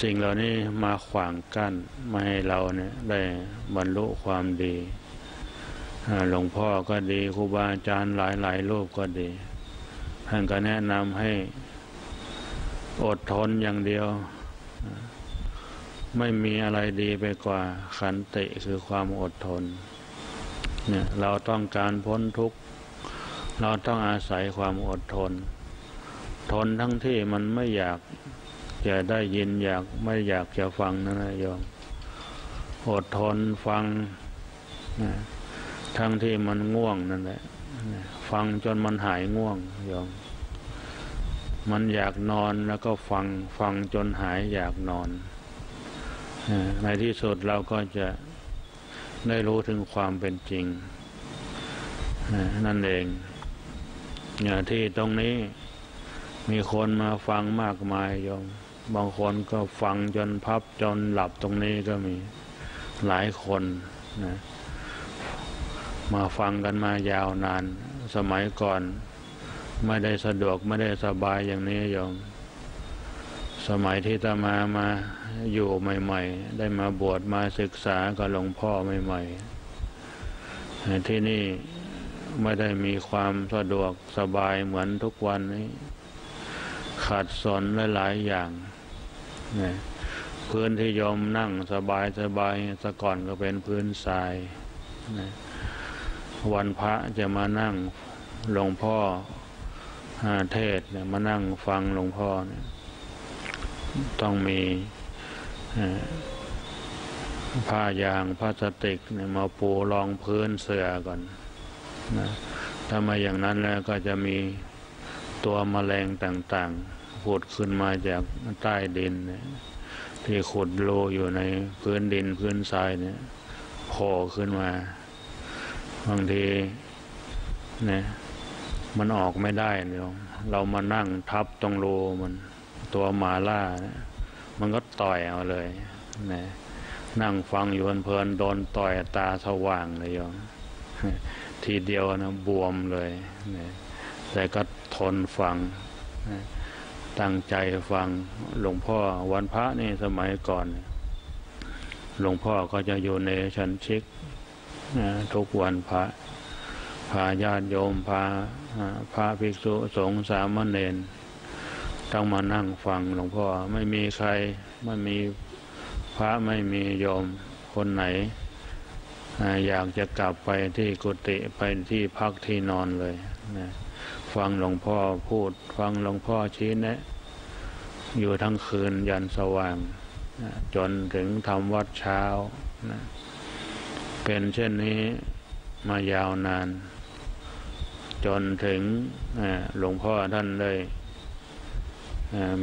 สิ่งเหล่านี้มาขวางกั้นไม่ให้เราเนี่ยได้บรรลุความดีหลวงพ่อก็ดีครูบาอาจารย์หลายหลายรูปก็ดีท่านก็แนะนำให้อดทนอย่างเดียว ไม่มีอะไรดีไปกว่าขันติคือความอดทนเนี่ยเราต้องการพ้นทุกข์ เราต้องอาศัยความอดทน ทนทั้งที่มันไม่อยากจะได้ยินอยากไม่อยากจะฟังนะนะโยมอดทนฟังนะทั้งที่มันง่วงนั่นแหละฟังจนมันหายง่วงโยมมันอยากนอนแล้วก็ฟังฟังจนหายอยากนอน ในที่สุดเราก็จะได้รู้ถึงความเป็นจริง นั่นเองเนี่ยที่ตรงนี้มีคนมาฟังมากมายยมบางคนก็ฟังจนพับจนหลับตรงนี้ก็มีหลายคนนะมาฟังกันมายาวนาน สมัยก่อนไม่ได้สะดวกไม่ได้สบายอย่างนี้ยมสมัยที่ตมามา อยู่ใหม่ ๆ ได้มาบวชมาศึกษากับหลวงพ่อใหม่ ๆ ที่นี่ไม่ได้มีความสะดวกสบายเหมือนทุกวันนี้ ขาดสนหลายๆอย่างนะพื้นที่ยอมนั่งสบายสบายสะก่อนก็เป็นพื้นทรายนะวันพระจะมานั่งหลวงพ่อเทศเนี่ยมานั่งฟังหลวงพ่อเนี่ยต้องมี ผ้ายางพลาสติกเนี่ยมาปูรองพื้นเสื่อก่อนนะถ้ามาอย่างนั้นแล้วก็จะมีตัวมแมลงต่างๆผุดขึ้นมาจากใต้ดินเนี่ยที่ขุดโลอยู่ในพื้นดินพื้นทรายเนี่ยโผล่ขึ้นมา บางทีเนี่ยมันออกไม่ได้เดี๋ยเรามานั่งทับตรงรูมัน ตัวหมาล่านะ มันก็ต่อยเอาเลยนะนั่งฟังอยู่เพลินโดนต่อยตาสว่างเลยโยมทีเดียวนะบวมเลยนะแต่ก็ทนฟังนะตั้งใจฟังหลวงพ่อวันพระนี่สมัยก่อน หลวงพ่อก็จะอยู่ในชันชิกนะทุกวันพระพาญาติโยมพาพระภิกษุสงฆ์สามเณร ต้องมานั่งฟังหลวงพ่อไม่มีใครไม่มีพระไม่มีโยมคนไหน อยากจะกลับไปที่กุฏิไปที่พักที่นอนเลยนะฟังหลวงพ่อพูด ฟังหลวงพ่อชี้แนะ อยู่ทั้งคืนยันสว่างนะจนถึงทำวัดเช้านะเป็นเช่นนี้มายาวนาน จนถึงหลวงพ่อท่านได้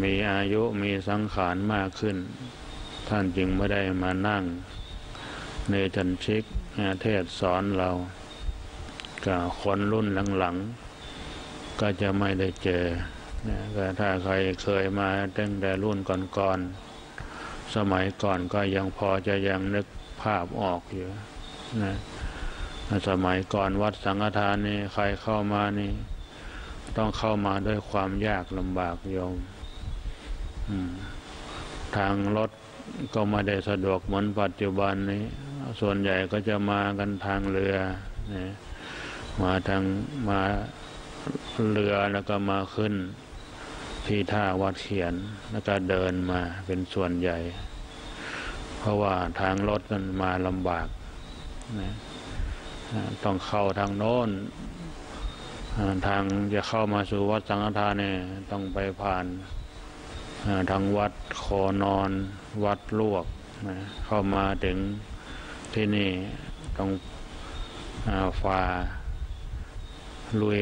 มีอายุมีสังขารมากขึ้น ท่านจึงไม่ได้มานั่งในจันชิกเทศสอนเรากับคนรุ่นหลังๆ ก็จะไม่ได้เจอก็ถ้าใครเคยมาตั้งแต่รุ่นก่อนๆ สมัยก่อนก็ยังพอจะยังนึกภาพออกอยู่นะสมัยก่อนวัดสังฆทานนี่ใครเข้ามานี่ ต้องเข้ามาด้วยความยากลำบากโยม ทางรถก็ไม่ได้สะดวกเหมือนปัจจุบันนี้ ส่วนใหญ่ก็จะมากันทางเรือนะมาทางมาเรือแล้วก็มาขึ้นที่ท่าวัดเขียนแล้วก็เดินมาเป็นส่วนใหญ่ เพราะว่าทางรถมันมาลำบากนะต้องเข้าทางโน้นทางจะเข้ามาสู่วัดสังฆทานเนี่ยต้องไปผ่าน ทางวัดโคนอนวัดลวกนะเข้ามาถึงที่นี่ต้องฝ่าลุย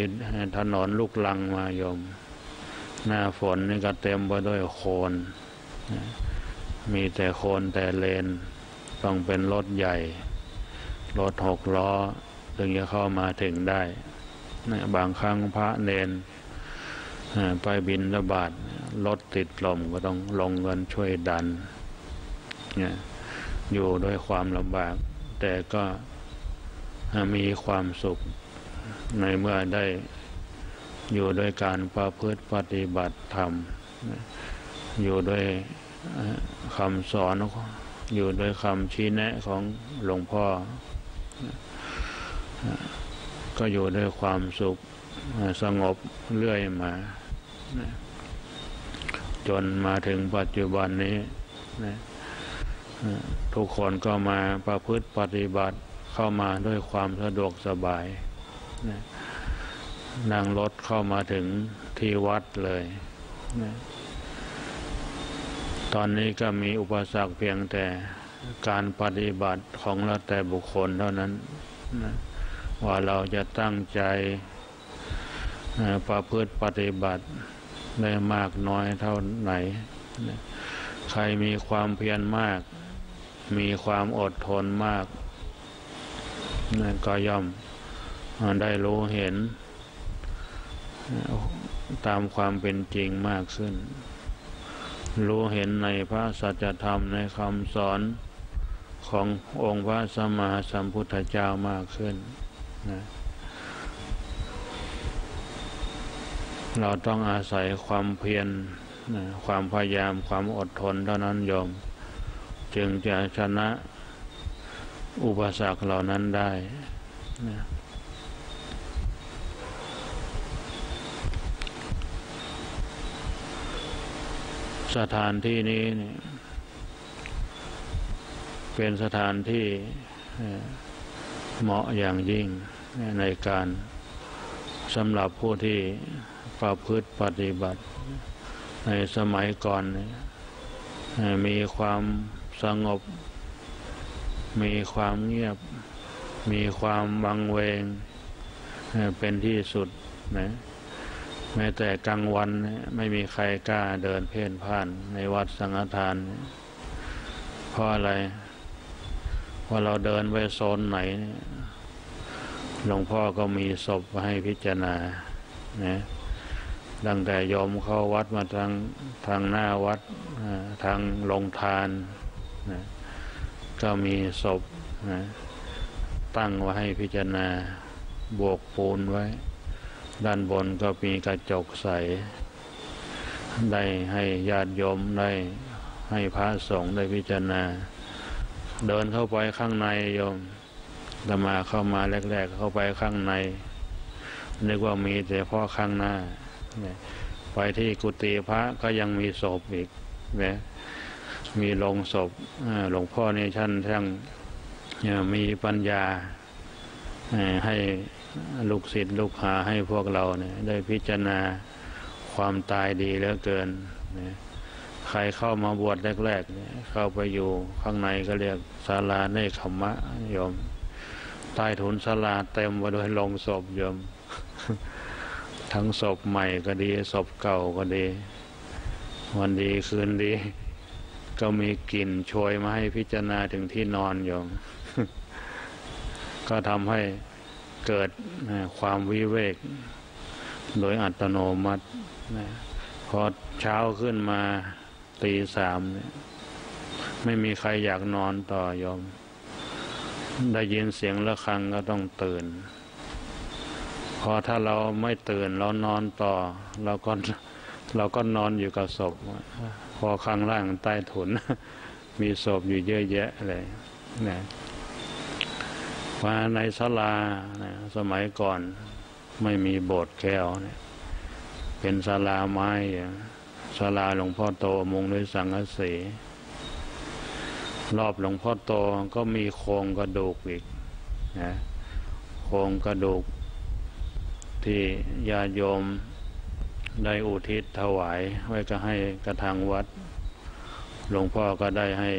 ถนนลูกลังมายม หน้าฝนนี่ก็เต็มไปด้วยโคลนมีแต่โคลนแต่เลน ต้องเป็นรถใหญ่ รถหกล้อ ถึงจะเข้ามาถึงได้นะบางครั้งพระเนน ไปบินระบาดรถติดลมก็ต้องลงเงินช่วยดันเนี่ยอยู่ด้วยความลำบาก แต่ก็มีความสุขในเมื่อได้อยู่ด้วยการประพฤติปฏิบัติธรรม อยู่ด้วยคำสอนอยู่ด้วยคำชี้แนะของหลวงพ่อ ก็อยู่ด้วยความสุขสงบเรื่อยมา จนมาถึงปัจจุบันนี้นะทุกคนก็มาประพฤติปฏิบัติเข้ามาด้วยความสะดวกสบายนะนั่งรถเข้ามาถึงที่วัดเลยนะตอนนี้ก็มีอุปสรรคเพียงแต่การปฏิบัติของเราแต่บุคคลเท่านั้นนะว่าเราจะตั้งใจประพฤติปฏิบัติ ได้มากน้อยเท่าไหน ใครมีความเพียรมาก มีความอดทนมากนั่นก็ย่อมได้รู้เห็น ตามความเป็นจริงมากขึ้น รู้เห็นในพระสัจธรรมในคำสอนขององค์พระสัมมาสัมพุทธเจ้ามากขึ้นนะ เราต้องอาศัยความเพียรความพยายามความอดทนเท่านั้นโยม จึงจะชนะอุปสรรคเหล่านั้นได้นะสถานที่นี้เป็นสถานที่เหมาะอย่างยิ่งในการสำหรับผู้ที่ ประพฤติปฏิบัติ ในสมัยก่อน มีความสงบ มีความเงียบ มีความบังเวง เป็นที่สุดนะแม้แต่กลางวันไม่มีใครกล้าเดินเพ่นพ่านในวัดสังฆทาน เพราะอะไรพอเราเดินไปโซนไหนหลวงพ่อก็มีศพให้พิจารณานะ ดังแต่ยอมเข้าวัดมาทางทางหน้าวัดทางลงทานนะก็มีศพนะตั้งไว้ให้พิจารณาบวกปูนไว้ ด้านบนก็มีกระจกใส ได้ให้ญาติโยมได้ให้พระสงฆ์ได้พิจารณา เดินเข้าไปข้างในโยมธรรมาเข้ามาแรก ๆ เข้าไปข้างในนึกว่ามีแต่พ่อข้างหน้า ไปที่กุฏิพระก็ยังมีศพอีกนะมีลงศพหลวงพ่อนี่ท่านทั้งมีปัญญาให้ลูกศิษย์ลูกหาให้พวกเราเนี่ยได้พิจารณาความตายดีเหลือเกินนะใครเข้ามาบวชแรกๆเนี่ยเข้าไปอยู่ข้างในก็เรียกศาลาในขมมะโยมใต้ถุนศาลาเต็มไปด้วยลงศพโยม ทั้งศพใหม่ก็ดีศพเก่าก็ดี วันดีคืนดี ก็มีกลิ่นโชยมาให้พิจารณาถึงที่นอนโยมก็ทำให้เกิดความวิเวก โดยอัตโนมัติพอเช้าขึ้นมาตีสามเนี่ยไม่มีใครอยากนอนต่อยอม ได้ยินเสียงะระฆังก็ต้องตื่น พอถ้าเราไม่ตื่นเรานอนต่อ เราก็เราก็นอนอยู่กับศพ พอข้างล่างใต้ถุน มีศพอยู่เยอะแยะเลยนะมาในศาลานะสมัยก่อนไม่มีโบสถ์แก้วเนี่ยเป็นศาลาไม้ศาลาหลวงพ่อโตมุงด้วยสังกะสีรอบหลวงพ่อโตก็มีโครงกระดูกอีกนะโครงกระดูก ที่ญาโยมได้อุทิศถวาย ไว้ก็ให้กระทางวัด หลวงพ่อก็ได้ให้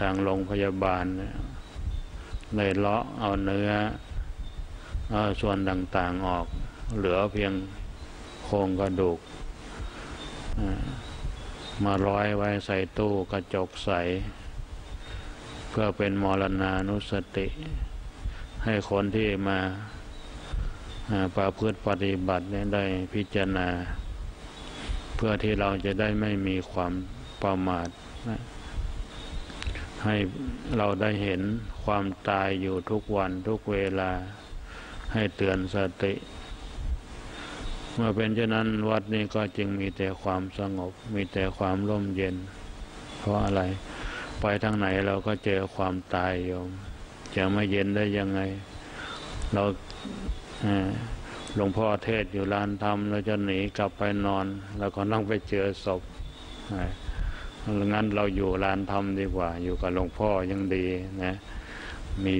ทางโรงพยาบาลเลยเลาะเอาเนื้อเอาส่วนต่างๆออก เหลือเพียงโครงกระดูก มาร้อยไว้ใส่ตู้กระจกใส เพื่อเป็นมรณานุสติ ให้คนที่มา ประพฤติปฏิบัติได้พิจารณา เพื่อที่เราจะได้ไม่มีความประมาทให้เราได้เห็นความตายอยู่ทุกวันทุกเวลาให้เตือนสติ เมื่อเป็นเช่นนั้นวัดนี้ก็จึงมีแต่ความสงบ มีแต่ความร่มเย็น เพราะอะไร ไปทางไหนเราก็เจอความตายโยมจะไม่เย็นได้ยังไง เรา หลวงพ่อเทศอยู่ลานธรรมเราจะหนีกลับไปนอนเราก็ต้องไปเจอศพงั้นเราอยู่ลานธรรมดีกว่า อยู่กับหลวงพ่อยังดีนะมี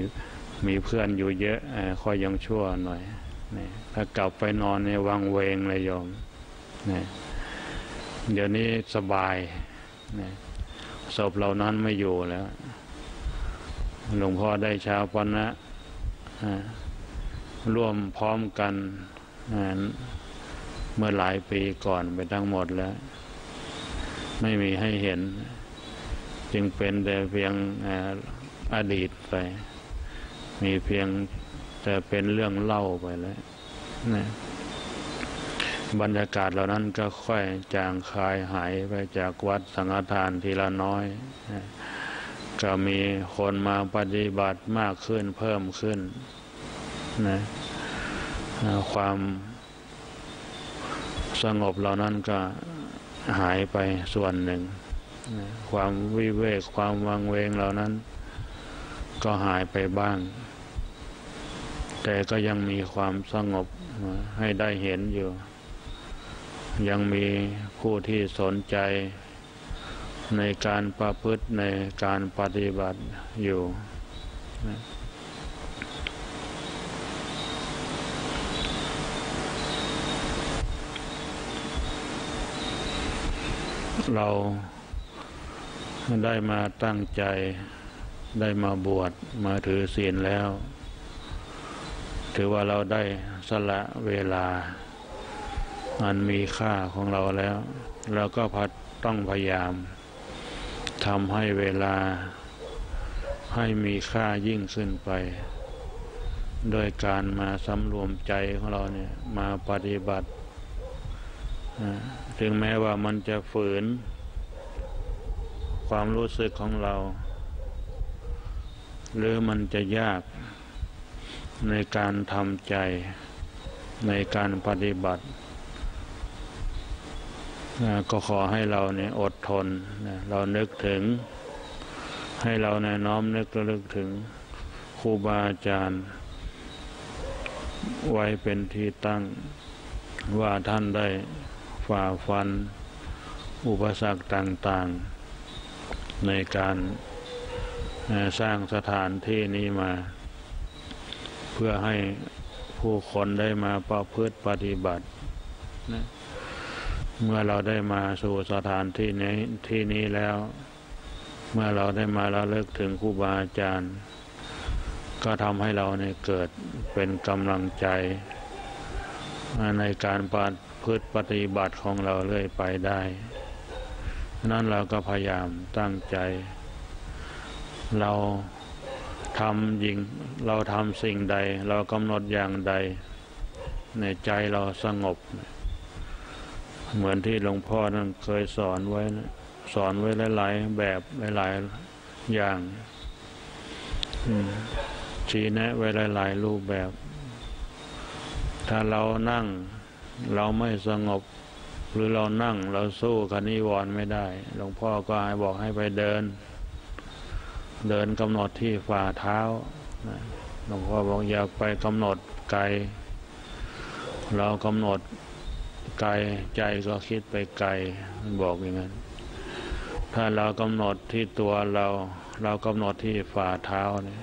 มีเพื่อนอยู่เยอะคอยยังชั่วหน่อยถ้ากลับไปนอนในวังเวงเลยโยมเดี๋ยวนี้สบายศพเหล่านั้นไม่อยู่แล้ว หลวงพ่อได้ชาวปนะ ร่วมพร้อมกันเมื่อหลายปีก่อนไปทั้งหมดแล้ว ไม่มีให้เห็น จึงเป็นแต่เพียงอดีตไป มีเพียงแต่เป็นเรื่องเล่าไปแล้วนะบรรยากาศเหล่านั้นก็ค่อยจางคายหายไปจากวัดสังฆทานทีละน้อย ก็มีคนมาปฏิบัติมากขึ้นเพิ่มขึ้น นะความสงบเหล่านั้นก็หายไปส่วนหนึ่ง ความวิเวกความวังเวงเหล่านั้น ก็หายไปบ้าง แต่ก็ยังมีความสงบให้ได้เห็นอยู่ ยังมีผู้ที่สนใจในการประพฤติในการปฏิบัติอยู่ เราได้มาตั้งใจได้มาบวชมาถือศีลแล้ว ถือว่าเราได้สละเวลา อันมีค่าของเราแล้วเราก็พัดต้องพยายามทำให้เวลาให้มีค่ายิ่งขึ้นไป โดยการมาสำรวมใจของเราเนี่ยมาปฏิบัติ ถึงแม้ว่ามันจะฝืน ความรู้สึกของเรา หรือมันจะยากในการทำใจในการปฏิบัติ ก็ขอให้เราเนี่ยอดทน เรานึกถึง ให้เราเนี่ยน้อมนึกระลึกถึงครูบาอาจารย์ ไว้เป็นที่ตั้งว่าท่านได้ ฝ่าฟัน อุปสรรคต่างๆ ในการสร้างสถานที่นี้มา เพื่อให้ผู้คนได้มาประพฤติปฏิบัตินะเมื่อเราได้มาสู่สถานที่นี้ที่นี้แล้ว เมื่อเราได้มาแล้วเลิกถึงครูบาอาจารย์ ก็ทำให้เราเนี่ยเกิดเป็นกำลังใจ ในการป พฤติปฏิบัติของเราเรื่อยไปได้นั้นเราก็พยายามตั้งใจ เราทำยิงเราทำสิ่งใด เรากำหนดอย่างใด ในใจเราสงบ เหมือนที่หลวงพ่อนั้นเคยสอนไว้นะสอนไว้หลาย ๆ แบบหลาย ๆ อย่างชี้แนะไว้หลาย ๆ รูปแบบ ถ้าเรานั่ง เราไม่สงบ หรือเรานั่งเราสู้กับนิวรณ์ไม่ได้ หลวงพ่อก็ให้บอกให้ไปเดิน เดินกำหนดที่ฝ่าเท้าหลวงพ่อบอกอยากไปกำหนดไกล เรากำหนดไกลใจก็คิดไปไกลมันบอกอย่างนั้น ถ้าเรากำหนดที่ตัวเรา เรากำหนดที่ฝ่าเท้าเนี่ย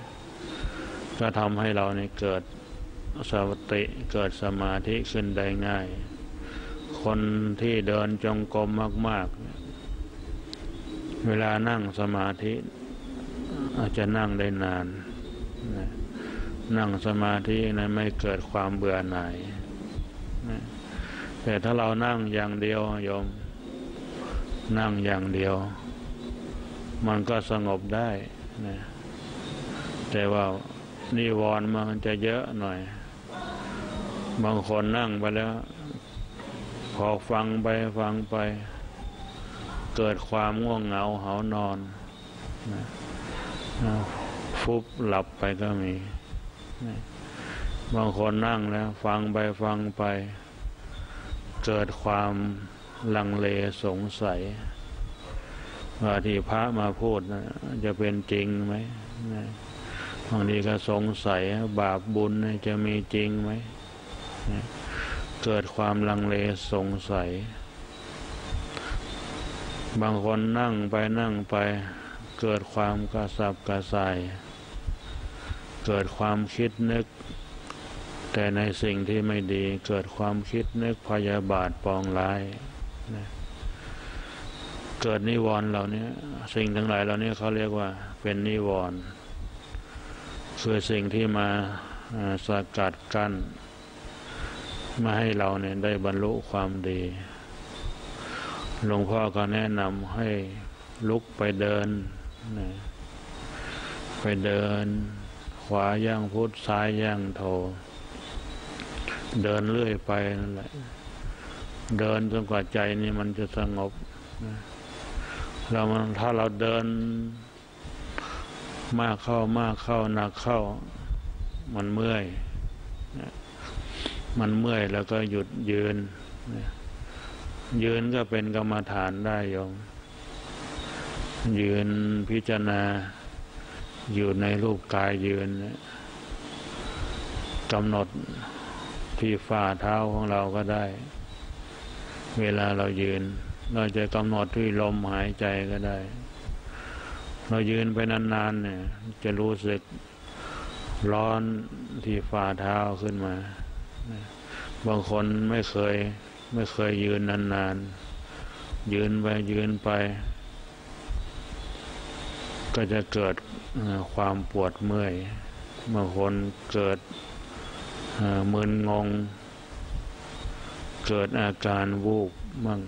ก็ทำให้เราเนี่เกิด สติเกิดสมาธิขึ้นได้ง่าย คนที่เดินจงกรมมาก ๆ เวลานั่งสมาธิ อาจจะนั่งได้นาน นั่งสมาธินะไม่เกิดความเบื่อหน่ายแต่ถ้าเรานั่งอย่างเดียวโยม นั่งอย่างเดียว มันก็สงบได้นะแต่ว่านิวรณ์มันจะเยอะหน่อย บางคนนั่งไปแล้ว พอฟังไปฟังไป เกิดความง่วงเหงาเหานอนฟุบหลับไปก็มีบางคนนั่งแล้วฟังไปฟังไป เกิดความลังเลสงสัยว่าที่พระมาพูดนะจะเป็นจริงไหมบางทีก็สงสัยบาปบุญจะมีจริงไหม เกิดความลังเลสงสัย บางคนนั่งไปนั่งไปเกิดความกระสับกระส่าย เกิดความคิดนึก แต่ในสิ่งที่ไม่ดีเกิดความคิดนึกพยาบาทปองร้ายนะเกิดนิวรณ์เหล่านี้สิ่งทั้งหลายเหล่านี้เขาเรียกว่าเป็นนิวรณ์คือสิ่งที่มาสากัดกั้น มาให้เราเนี่ยได้บรรลุความดี หลวงพ่อก็แนะนำให้ลุกไปเดินนะไปเดิน ขวาย่างพุทธซ้ายย่างโท เดินเรื่อยไปนั่นแหละ เดินจนกว่าใจนี่มันจะสงบนะเรามันถ้าเราเดิน มากเข้ามากเข้าหนักเข้า มันเมื่อย มันเมื่อยแล้วก็หยุดยืน ยืนก็เป็นกรรมฐานได้ยงยืนพิจารณาอยู่ในรูปกายยืนกำหนดที่ฝ่าเท้าของเราก็ได้ เวลาเรายืน เราจะกำหนดที่ลมหายใจก็ได้ เรายืนไปนานๆเนี่ยจะรู้สึกร้อนที่ฝ่าเท้าขึ้นมา บางคนไม่เคยไม่เคยยืนนานๆ ยืนไปยืนไป ก็จะเกิดความปวดเมื่อยบางคนเกิดมึนงง เกิดอาการวูบมั่ง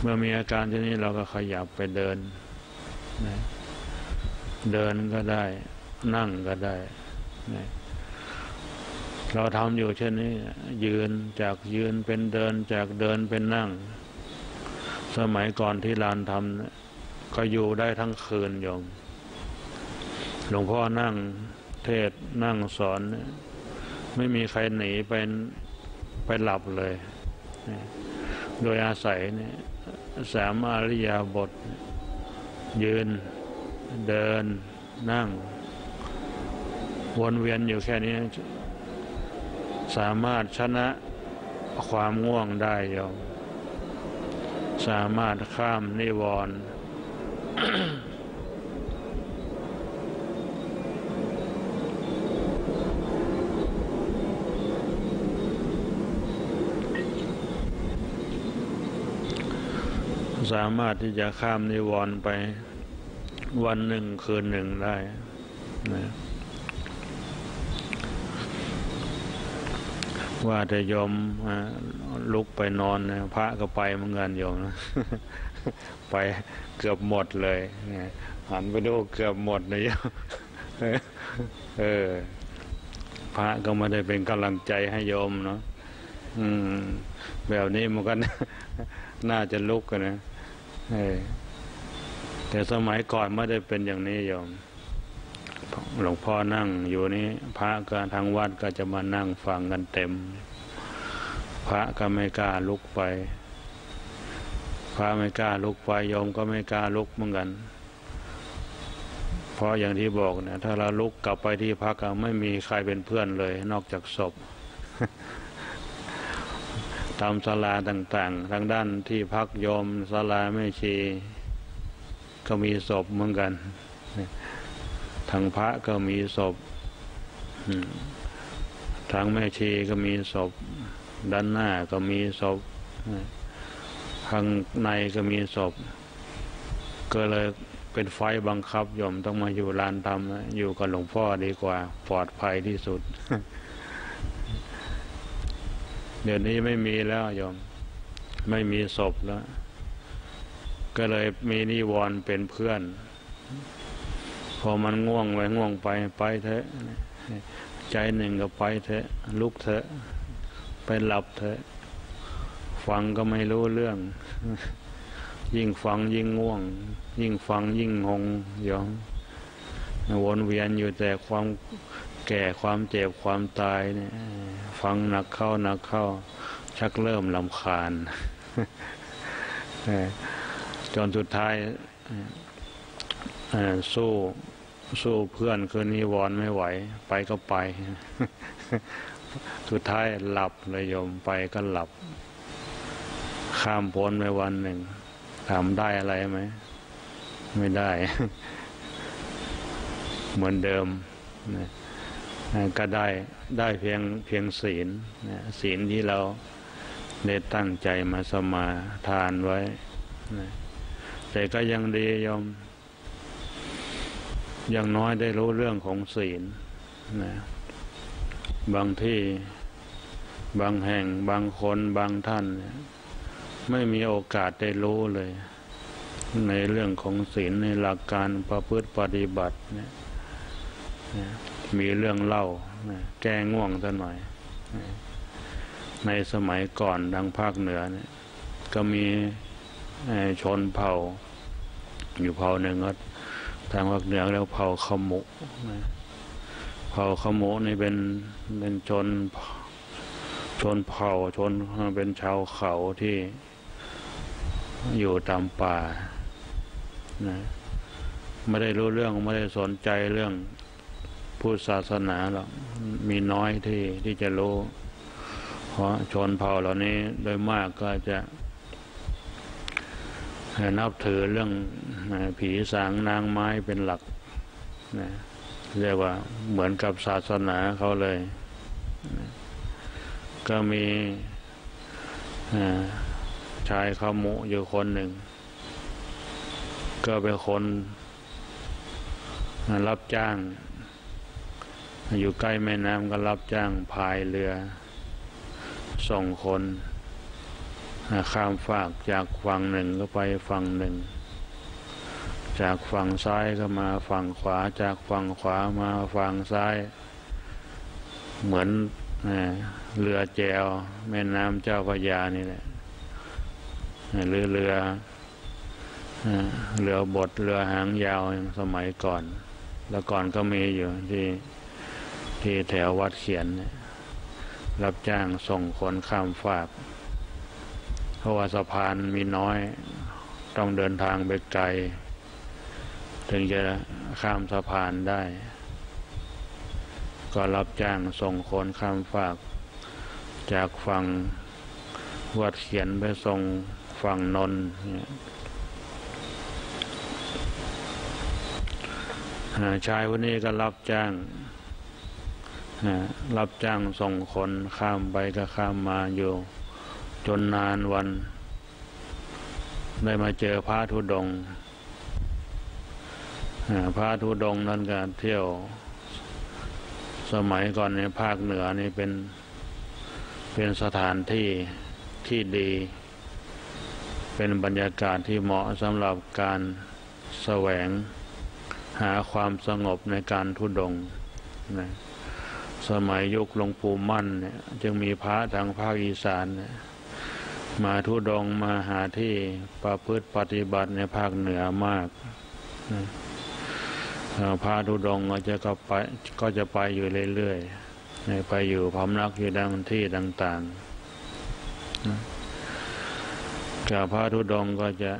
เมื่อมีอาการเช่นนี้เราก็ขยับไปเดินเดินก็ได้ นั่งก็ได้ เราทำอยู่เช่นนี้ ยืนจากยืนเป็นเดินจากเดินเป็นนั่ง สมัยก่อนที่ลานทำก็อยู่ได้ทั้งคืนโยมหลวงพ่อนั่งเทศนั่งสอน ไม่มีใครหนีไปไปหลับเลย โดยอาศัยเนี่ยสามอริยาบท ยืนเดินนั่ง วนเวียนอยู่แค่นี้ สามารถชนะความง่วงได้ยอมสามารถข้ามนิวรณ์สามารถที่จะข้ามนิวรณ์ไปวันหนึ่งคืนหนึ่งได้นะ ว่าจะยอมลุกไปนอนพระก็ไปเหมือนกันโยมนะไปเกือบหมดเลยหันไปดูเกือบหมดเลยเออ พระก็ไม่ได้เป็นกำลังใจให้โยมเนาะอืม แบบนี้มันก็น่าจะลุกกันนะแต่สมัยก่อนไม่ได้เป็นอย่างนี้โยม หลวงพ่อนั่งอยู่นี้พระก็ทางวัดก็จะมานั่งฟังกันเต็ม พระก็ไม่กล้าลุกไป พระไม่กล้าลุกไปโยมก็ไม่กล้าลุกเหมือนกัน เพราะอย่างที่บอกเนี่ยถ้าเราลุกกลับไปที่พักไม่มีใครเป็นเพื่อนเลย นอกจากศพตามศาลาต่างๆ ทางด้านที่พักโยมศาลาไม่ชี ก็มีศพเหมือนกัน ทางพระก็มีศพทางแม่ชีก็มีศพ ด้านหน้าก็มีศพข้างในก็มีศพ ก็เลยเป็นไฟบังคับยมต้องมาอยู่ลานธรรมอยู่กับหลวงพ่อดีกว่า ปลอดภัยที่สุด เดี๋ยวนี้ไม่มีแล้วโยม ไม่มีศพแล้ว ก็เลยมีนิวรณ์เป็นเพื่อน พอมันง่วงไว้ง่วงไปไปเถอะ ใจหนึ่งก็ไปเถอะลุกเถอะ ไปหลับเถอะ ฟังก็ไม่รู้เรื่อง ยิ่งฟังยิ่งง่วง ยิ่งฟังยิ่งงงยอมวนเวียนอยู่แต่ความแก่ความเจ็บความตายเนี่ย ฟังหนักเข้าหนักเข้า ชักเริ่มลำคาญจนสุดท้ายสู้ สู้เพื่อนคืนนี้วอนไม่ไหว ไปก็ไป สุดท้ายหลับเลยโยมไปก็หลับ ข้ามพ้นไปวันหนึ่งถามได้อะไรไหม ไม่ได้ เหมือนเดิมนะก็ได้ได้เพียงเพียงศีลศีลที่เราได้ตั้งใจมาสมาทานไว้ แต่ก็ยังดียอม อย่างน้อยได้รู้เรื่องของศีลนะบางที่บางแห่งบางคนบางท่านไม่มีโอกาสได้รู้เลย ในเรื่องของศีลในหลักการประพฤติปฏิบัติเนี่ยมีเรื่องเล่าแก้ง่วงซะหน่อย ในสมัยก่อนดังภาคเหนือเนี่ยก็มีชนเผ่า อยู่เผ่าหนึ่งก็ ทางภาคเหนือแล้วเผ่าขมุเผ่าขมุนี่เป็นเป็นชนชนเผ่าชนเป็นชาวเขาที่อยู่ตามป่านะไม่ได้รู้เรื่องไม่ได้สนใจเรื่องพุทธศาสนาหรอกมีน้อยที่ที่จะรู้ เพราะชนเผ่าเหล่านี้โดยมากก็จะ นับถือเรื่องผีสางนางไม้เป็นหลักนะเรียกว่าเหมือนกับศาสนาเขาเลยนะก็มีชายขมุอยู่คนหนึ่ง ก็เป็นคนรับจ้าง อยู่ใกล้แม่น้ำก็รับจ้างพายเรือส่งคน ข้ามฝากจากฝั่งหนึ่งก็ไปฝั่งหนึ่ง จากฝั่งซ้ายก็มาฝั่งขวา จากฝั่งขวามาฝั่งซ้าย เหมือนเรือแจวแม่น้ำเจ้าพระยานี่แหละหรือเรือเรือบดเรือหางยาวสมัยก่อน แล้วก่อนก็มีอยู่ที่ที่แถววัดเขียน รับจ้างส่งคนข้ามฝาก เพราะว่าสะพานมีน้อย ต้องเดินทางไปไกล ถึงจะข้ามสะพานได้ ก็รับจ้างส่งคนข้ามฝาก จากฝั่งวัดเขียนไปส่งฝั่งนนชายวันนี้ก็รับจ้างรับจ้างส่งคนข้ามไปก็ข้ามมาอยู่ จนนานวัน ได้มาเจอพระธุดงค์พระธุดงค์นั้นก็เที่ยว สมัยก่อนในภาคเหนือนี่เป็นเป็นสถานที่ที่ดี เป็นบรรยากาศที่เหมาะสำหรับการแสวงหาความสงบในการทุดงนะสมัยยุคหลวงปู่มั่นเนี่ยจึงมีพระทางภาคอีสานเนี่ย มาทุดงมาหาที่ประพฤติปฏิบัติในภาคเหนือมากพระทุดงก็จะก็ไปก็จะไปอยู่เรื่อยๆไปอยู่พำนักอยู่ดังที่ต่างๆกับพระทุดงก็จะ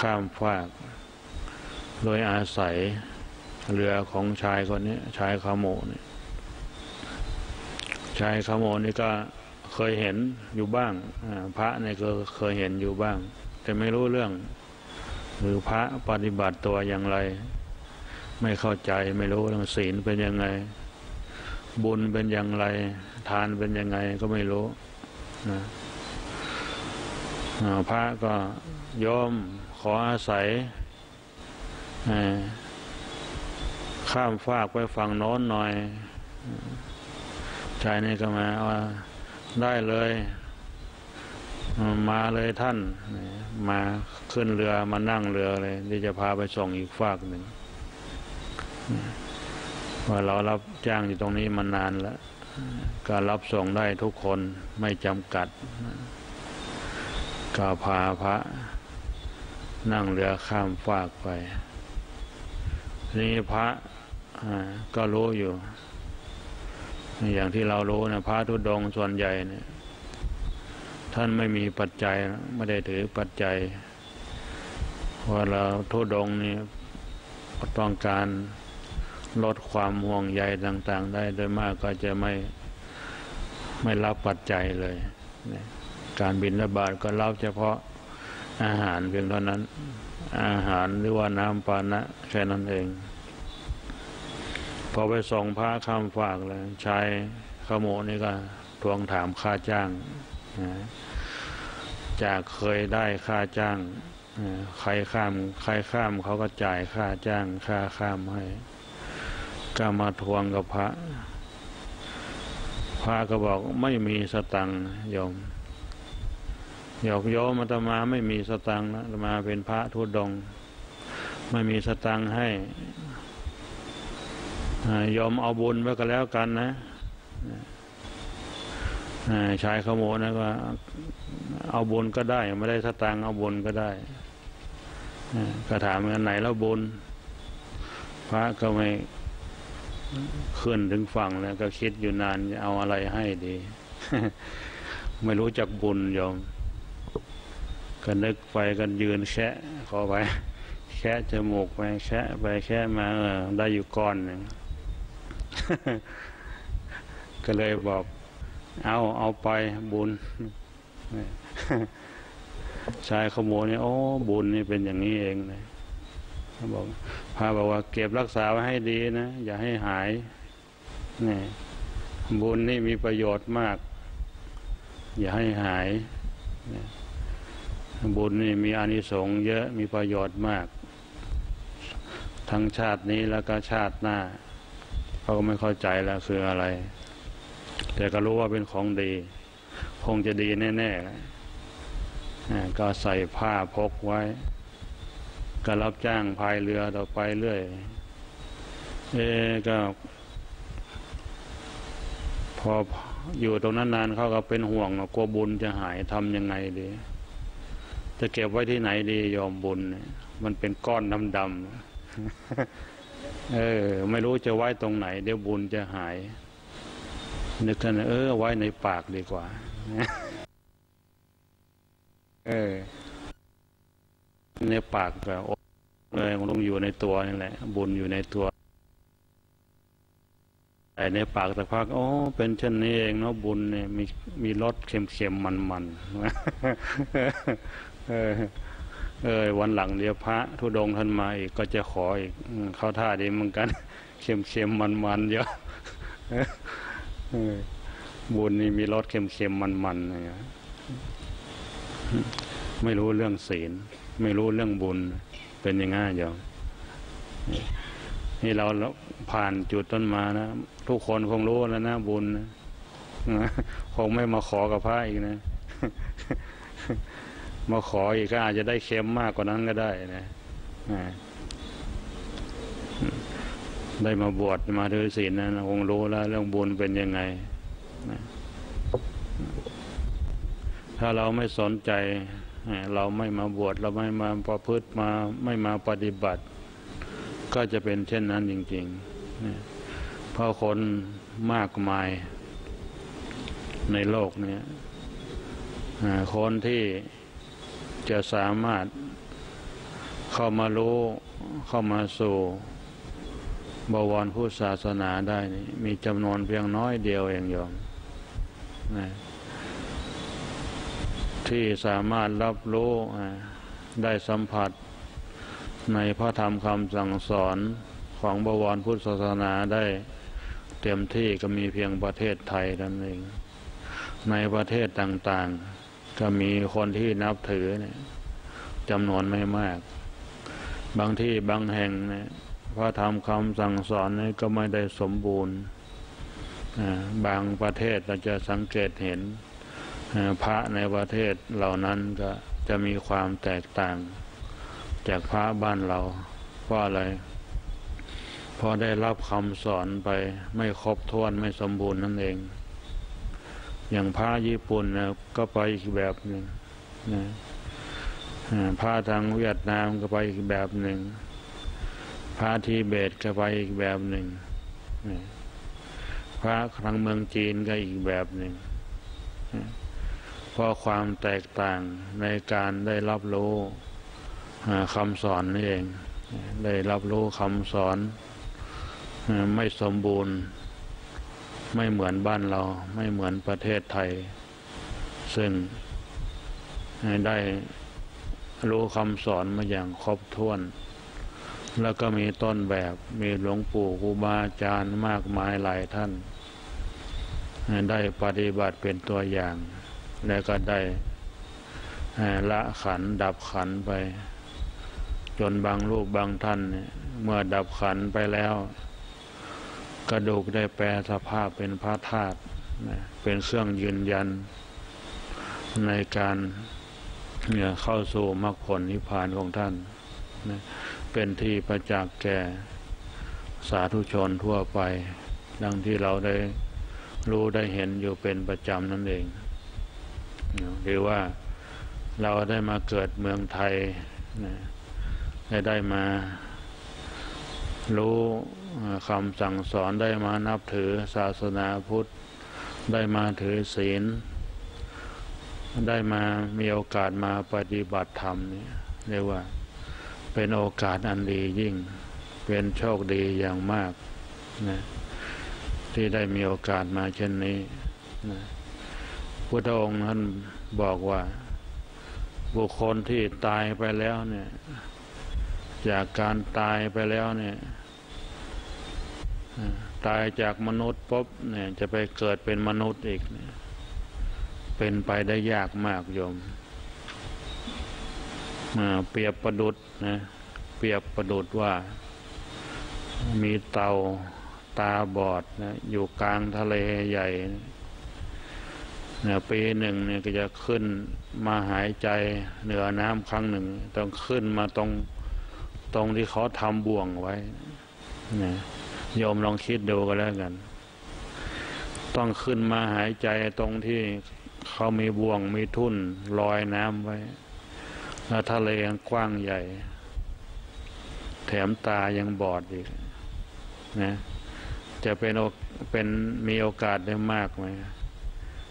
ข้ามฟากโดยอาศัยเรือของชายคนนี้ชายขโมนี่ ชายขโมนี่ก็เคยเห็นอยู่บ้างพระเนี่ยก็เคยเห็นอยู่บ้าง แต่ไม่รู้เรื่อง หรือพระปฏิบัติตัวอย่างไร ไม่เข้าใจไม่รู้เรื่องศีลเป็นยังไง บุญเป็นอย่างไร ทานเป็นยังไงก็ไม่รู้นะพระก็ยอมขออาศัยข้ามฟากไปฝั่งโน้นหน่อย ชายนี่ก็มาได้เลย มาเลยท่าน มาขึ้นเรือมานั่งเรือเลยที่จะพาไปส่งอีกฝากหนึ่งว่าเรารับจ้างอยู่ตรงนี้มานานแล้วก็รับส่งได้ทุกคนไม่จำกัดก็พาพระนั่งเรือข้ามฟากไป นี่พระก็รู้อยู่ อย่างที่เรารู้นะพระทุดงส่วนใหญ่เนี่ย ท่านไม่มีปัจจัยไม่ได้ถือปัจจัยว่าเราทุดงนี่ต้องการลดความห่วงใยต่างๆ ได้โดยมากก็จะไม่ไม่รับปัจจัยเลยการบินระบาดก็รับเฉพาะอาหารเพียงเท่านั้น อาหารหรือว่าน้ำปานะแค่นั้นเอง พอไปส่งพระข้ามฝากเลยชายขโมนี่ก็ทวงถามค่าจ้างจากเคยได้ค่าจ้างใครข้ามใครข้ามเขาก็จ่ายค่าจ้างค่าข้ามให้ก็มาทวงกับพระ พระก็บอกไม่มีสตังค์โยมหยอกโยมอาตมาไม่มีสตังค์นะมาเป็นพระทุดงไม่มีสตังค์ให้ ยอมเอาบุญไว้ก็แล้วกันนะชายขโมยนะก็เอาบุญก็ได้ ไม่ได้สตังค์เอาบุญก็ได้ก็ถามกันไหนแล้วบุญพระก็ไม่ขึ้นถึงฝั่งแล้ว ก็คิดอยู่นานจะเอาอะไรให้ดี ไม่รู้จักบุญยอมก็นึกไปกันยืนแคะขอไปแคะจมูกไปแคะไปแคะมาเออได้อยู่ก้อนหนึ่ง ก็เลยบอกเอาเอาไปบุญชายขโมยเนี่ยโอ้บุญนี่เป็นอย่างนี้เองเลยเขาบอกพาบอกว่าเก็บรักษาไว้ให้ดีนะ อย่าให้หายนี่บุญนี่มีประโยชน์มาก อย่าให้หาย บุญนี่มีอานิสงส์เยอะมีประโยชน์มาก ทั้งชาตินี้แล้วก็ชาติหน้า เขาก็ไม่เข้าใจแล้วคืออะไร แต่ก็รู้ว่าเป็นของดี คงจะดีแน่ๆก็ใส่ผ้าพกไว้ ก็รับจ้างพายเรือต่อไปเรื่อยเอก็ พออยู่ตรงนั้นนานเขาก็เป็นห่วงกลัวบุญจะหายทำยังไงดี จะเก็บไว้ที่ไหนดียอมบุญ มันเป็นก้อนดำๆ เออ ไม่รู้จะไว้ตรงไหน เดี๋ยวบุญจะหาย นึกกันเออ ไว้ในปากดีกว่า เออ ในปากก็เลยลงอยู่ในตัวนี่แหละ บุญอยู่ในตัวแต่ในปากสักพักโอ้เป็นเช่นนี้เองเนาะบุญเนี่ยมีมีรสเค็มๆมันๆ เออวันหลังเดี๋ยวพระทุดงท่านมาอีกก็จะขออีกเข้าท่าดีเหมือนกันเค็มๆมันๆเยอะบุญนี่มีรสเค็มๆมันๆเนี่ยไม่รู้เรื่องศีล ไม่รู้เรื่องบุญเป็นยังไงเดี๋ยวนี่เราผ่านจุดต้นมานะทุกคนคงรู้แล้วนะบุญนะคงไม่มาขอกับพระอีกนะ มาขออีกก็อาจจะได้เค็มมากกว่านั้นก็ได้นะได้มาบวชมาถือศีลนะคงรู้แล้วเรื่องบุญเป็นยังไงนะถ้าเราไม่สนใจ เราไม่มาบวชเราไม่มาประพฤติมาไม่มาปฏิบัติ ก็จะเป็นเช่นนั้นจริงๆเพราะคนมากมายในโลกนี้คนที่ จะสามารถเข้ามารู้เข้ามาสู่บวรพุทธศาสนาได้นี่มีจำนวนเพียงน้อยเดียวเองโยมนะที่สามารถรับรู้ได้สัมผัสในพระธรรมคำสั่งสอนของบวรพุทธศาสนาได้เต็มที่ก็มีเพียงประเทศไทยนั่นเอง ในประเทศต่างๆ ก็มีคนที่นับถือเนี่ยจำนวนไม่มาก บางที่บางแห่งเนี่ยพระธรรมคำสั่งสอนนี่ก็ไม่ได้สมบูรณ์บางประเทศเราจะสังเกตเห็นพระในประเทศเหล่านั้นก็จะมีความแตกต่าง จากพระบ้านเราเพราะอะไรพอได้รับคำสอนไปไม่ครบถ้วนไม่สมบูรณ์นั่นเอง อย่างพระญี่ปุ่นนะก็ไปอีกแบบหนึ่งนะพระทางเวียดนามก็ไปอีกแบบหนึ่งพระทีเบตก็ไปอีกแบบหนึ่งพระทางเมืองจีนก็อีกแบบหนึ่งเพราะความแตกต่างในการได้รับรู้คำสอนนี่เอง ได้รับรู้คำสอนไม่สมบูรณ์ ไม่เหมือนบ้านเรา ไม่เหมือนประเทศไทย ซึ่งได้รู้คำสอนมาอย่างครบถ้วน แล้วก็มีต้นแบบมีหลวงปู่ครูบาอาจารย์มากมายหลายท่าน ได้ปฏิบัติเป็นตัวอย่าง แล้วก็ได้ละขันดับขันไป จนบางรูปบางท่าน เมื่อดับขันไปแล้ว กระดูกได้แปลสภาพเป็นพระธาตุเป็นเครื่องยืนยันในการเนี่ยเข้าสู่มรรคผลนิพพานของท่านเป็นที่ประจักษ์แก่สาธุชนทั่วไป ดังที่เราได้รู้ได้เห็นอยู่เป็นประจำนั่นเอง หรือว่าเราได้มาเกิดเมืองไทยได้ได้มารู้ คำสั่งสอนได้มานับถือศาสนาพุทธ ได้มาถือศีล ได้มามีโอกาสมาปฏิบัติธรรมนี่เรียกว่าเป็นโอกาสอันดียิ่ง เป็นโชคดีอย่างมากนะที่ได้มีโอกาสมาเช่นนี้นะพุทธองค์ท่านบอกว่า บุคคลที่ตายไปแล้วเนี่ยจากการตายไปแล้วเนี่ย ตายจากมนุษย์ปุ๊บเนี่ยจะไปเกิดเป็นมนุษย์อีกเนี่ยเป็นไปได้ยากมากโยมเปรียบประดุดนะเปรียบประดุดว่า มีเต่าตาบอดนะอยู่กลางทะเลใหญ่เนี่ยปีหนึ่งเนี่ยก็จะขึ้นมาหายใจเหนือน้ำครั้งหนึ่ง ต้องขึ้นมาตรงตรงที่เขาทำบ่วงไว้นะ โยมลองคิดดูก็แล้วกัน ต้องขึ้นมาหายใจตรงที่เขามีบ่วงมีทุ่นลอยน้ำไว้ แล้วทะเลยังกว้างใหญ่ แถมตายังบอดอีกนะจะเป็นเป็นมีโอกาสได้มากไหม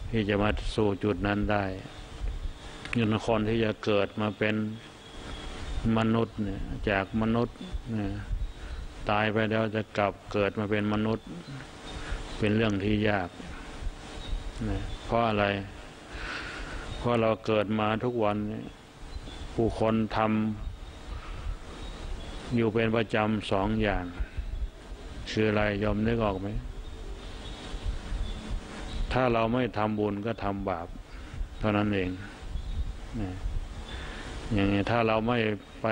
ที่จะมาสู่จุดนั้นได้ยุนคนที่จะเกิดมาเป็นมนุษย์เนี่ยจากมนุษย์เนี่ย ตายไปแล้วจะกลับเกิดมาเป็นมนุษย์ เป็นเรื่องที่ยากนะเพราะอะไร เพราะเราเกิดมาทุกวันผู้คนทำอยู่เป็นประจำสองอย่าง คืออะไรยอมนึกออกไหม ถ้าเราไม่ทำบุญก็ทำบาป เท่านั้นเองนะอย่างนี้ถ้าเราไม่ ไป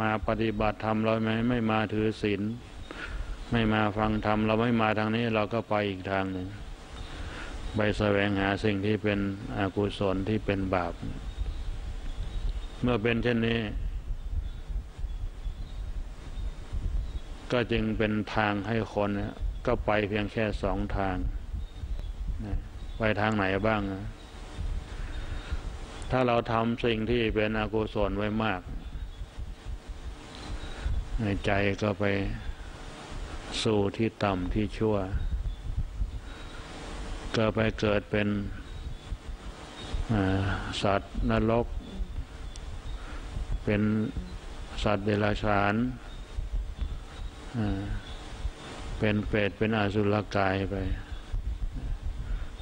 มาปฏิบัติธรรมเราไม่ไม่มาถือศีลไม่มาฟังธรรมเราไม่มาทางนี้เราก็ไปอีกทางหนึ่งไปแสวงหาสิ่งที่เป็นอกุศลที่เป็นบาป เมื่อเป็นเช่นนี้ ก็จึงเป็นทางให้คนก็ไปเพียงแค่สองทาง ไปทางไหนบ้าง ถ้าเราทำสิ่งที่เป็นอกุศลไว้มาก ในใจก็ไปสู่ที่ต่ำที่ชั่ว ก็ไปเกิดเป็นสัตว์นรก เป็นสัตว์เดรัจฉานเป็นเปรตเป็นอสุรกายไป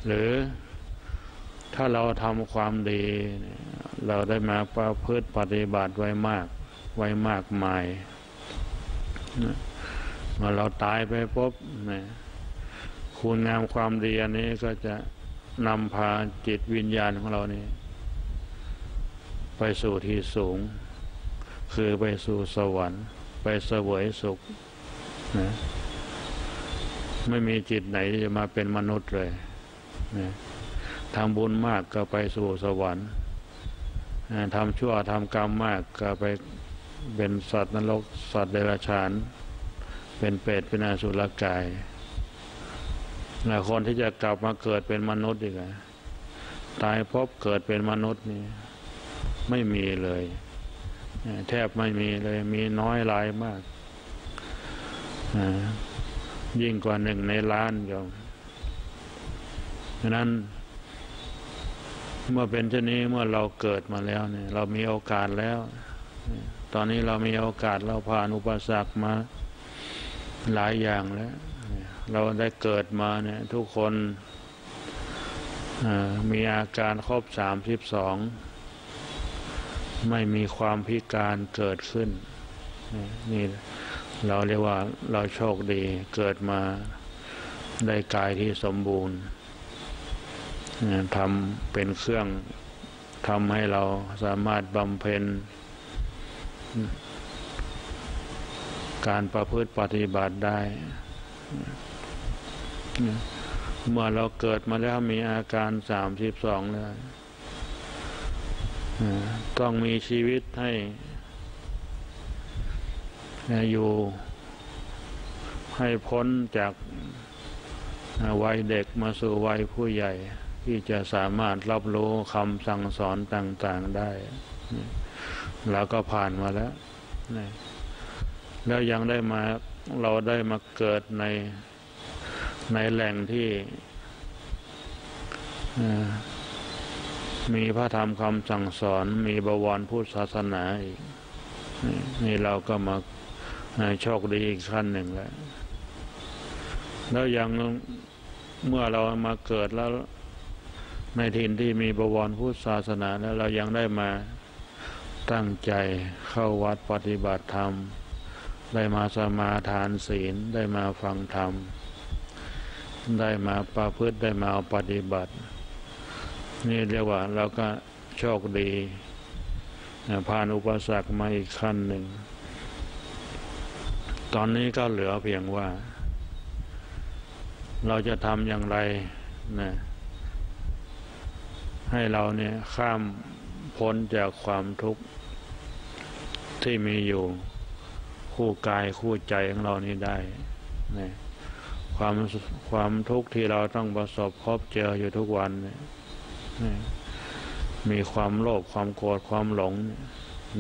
หรือถ้าเราทำความดี เราได้มาประพฤติปฏิบัติไว้มากไว้มากมาย เมื่อเราตายไปปุ๊บนะคุณงามความดีอันนี้ก็จะนำพาจิตวิญญาณของเรานี่ไปสู่ที่สูง คือไปสู่สวรรค์ ไปเสวยสุขนะไม่มีจิตไหนจะมาเป็นมนุษย์เลยนะทำบุญมากก็ไปสู่สวรรค์ทำชั่วทำกรรมมากก็ไป เป็นสัตว์นรก สัตว์เดรัจฉาน เป็นเปรตเป็นอสุรกายและคนที่จะกลับมาเกิดเป็นมนุษย์อีกตายพบเกิดเป็นมนุษย์นี่ไม่มีเลย แทบไม่มีเลย มีน้อยหลายมาก ยิ่งกว่าหนึ่งในล้านโยมฉะนั้น เมื่อเป็นเช่นนี้เมื่อเราเกิดมาแล้วเนี่ย เรามีโอกาสแล้ว ตอนนี้เรามีโอกาสเราผ่านอุปสรรคมาหลายอย่างแล้ว เราได้เกิดมาเนี่ยทุกคนมีอาการครบสามสิบสองไม่มีความพิการเกิดขึ้น นี่เราเรียกว่าเราโชคดีเกิดมาได้กายที่สมบูรณ์ทำเป็นเครื่องทำให้เราสามารถบำเพ็ญ การประพฤติปฏิบัติได้ เมื่อเราเกิดมาแล้วมีอาการสามสิบสองแล้วต้องมีชีวิตให้อยู่ให้พ้นจากวัยเด็กมาสู่วัยผู้ใหญ่ ที่จะสามารถรับรู้คำสั่งสอนต่าง ๆได้ เราก็ผ่านมาแล้วแล้วยังได้มาเราได้มาเกิดในในแหล่งที่มีพระธรรมคำสั่งสอน มีบวรพุทธศาสนาอีกนี่เราก็มาโชคดีอีกขั้นหนึ่งแล้วแล้วยังเมื่อเรามาเกิดแล้วในถิ่นที่มีบวรพุทธศาสนาแล้วเรายังได้มา ตั้งใจเข้าวัดปฏิบัติธรรม ได้มาสมาทานศีลได้มาฟังธรรม ได้มาประพฤติได้มาปฏิบัติ นี่เรียกว่าเราก็โชคดีผ่านอุปสรรคมาอีกขั้นหนึ่ง ตอนนี้ก็เหลือเพียงว่า เราจะทำอย่างไรนะให้เราเนี่ยข้าม พ้นจากความทุกข์ที่มีอยู่คู่กายคู่ใจของเรานี้ได้นะความความทุกข์ที่เราต้องประสบพบเจออยู่ทุกวันนี่ยมีความโลภความโกรธความหลง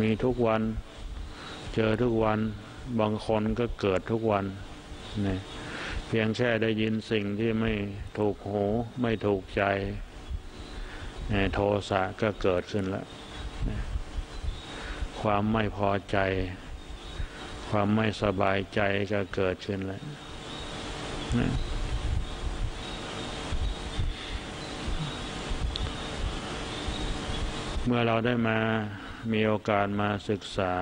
มีทุกวันเจอทุกวันบางคนก็เกิดทุกวันนี่ยเพียงแค่ได้ยินสิ่งที่ไม่ถูกหูไม่ถูกใจ โทสะก็เกิดขึ้นแล้ว ความไม่พอใจ ความไม่สบายใจก็เกิดขึ้นแล้วเมื่อเราได้มามีโอกาสมาศึกษา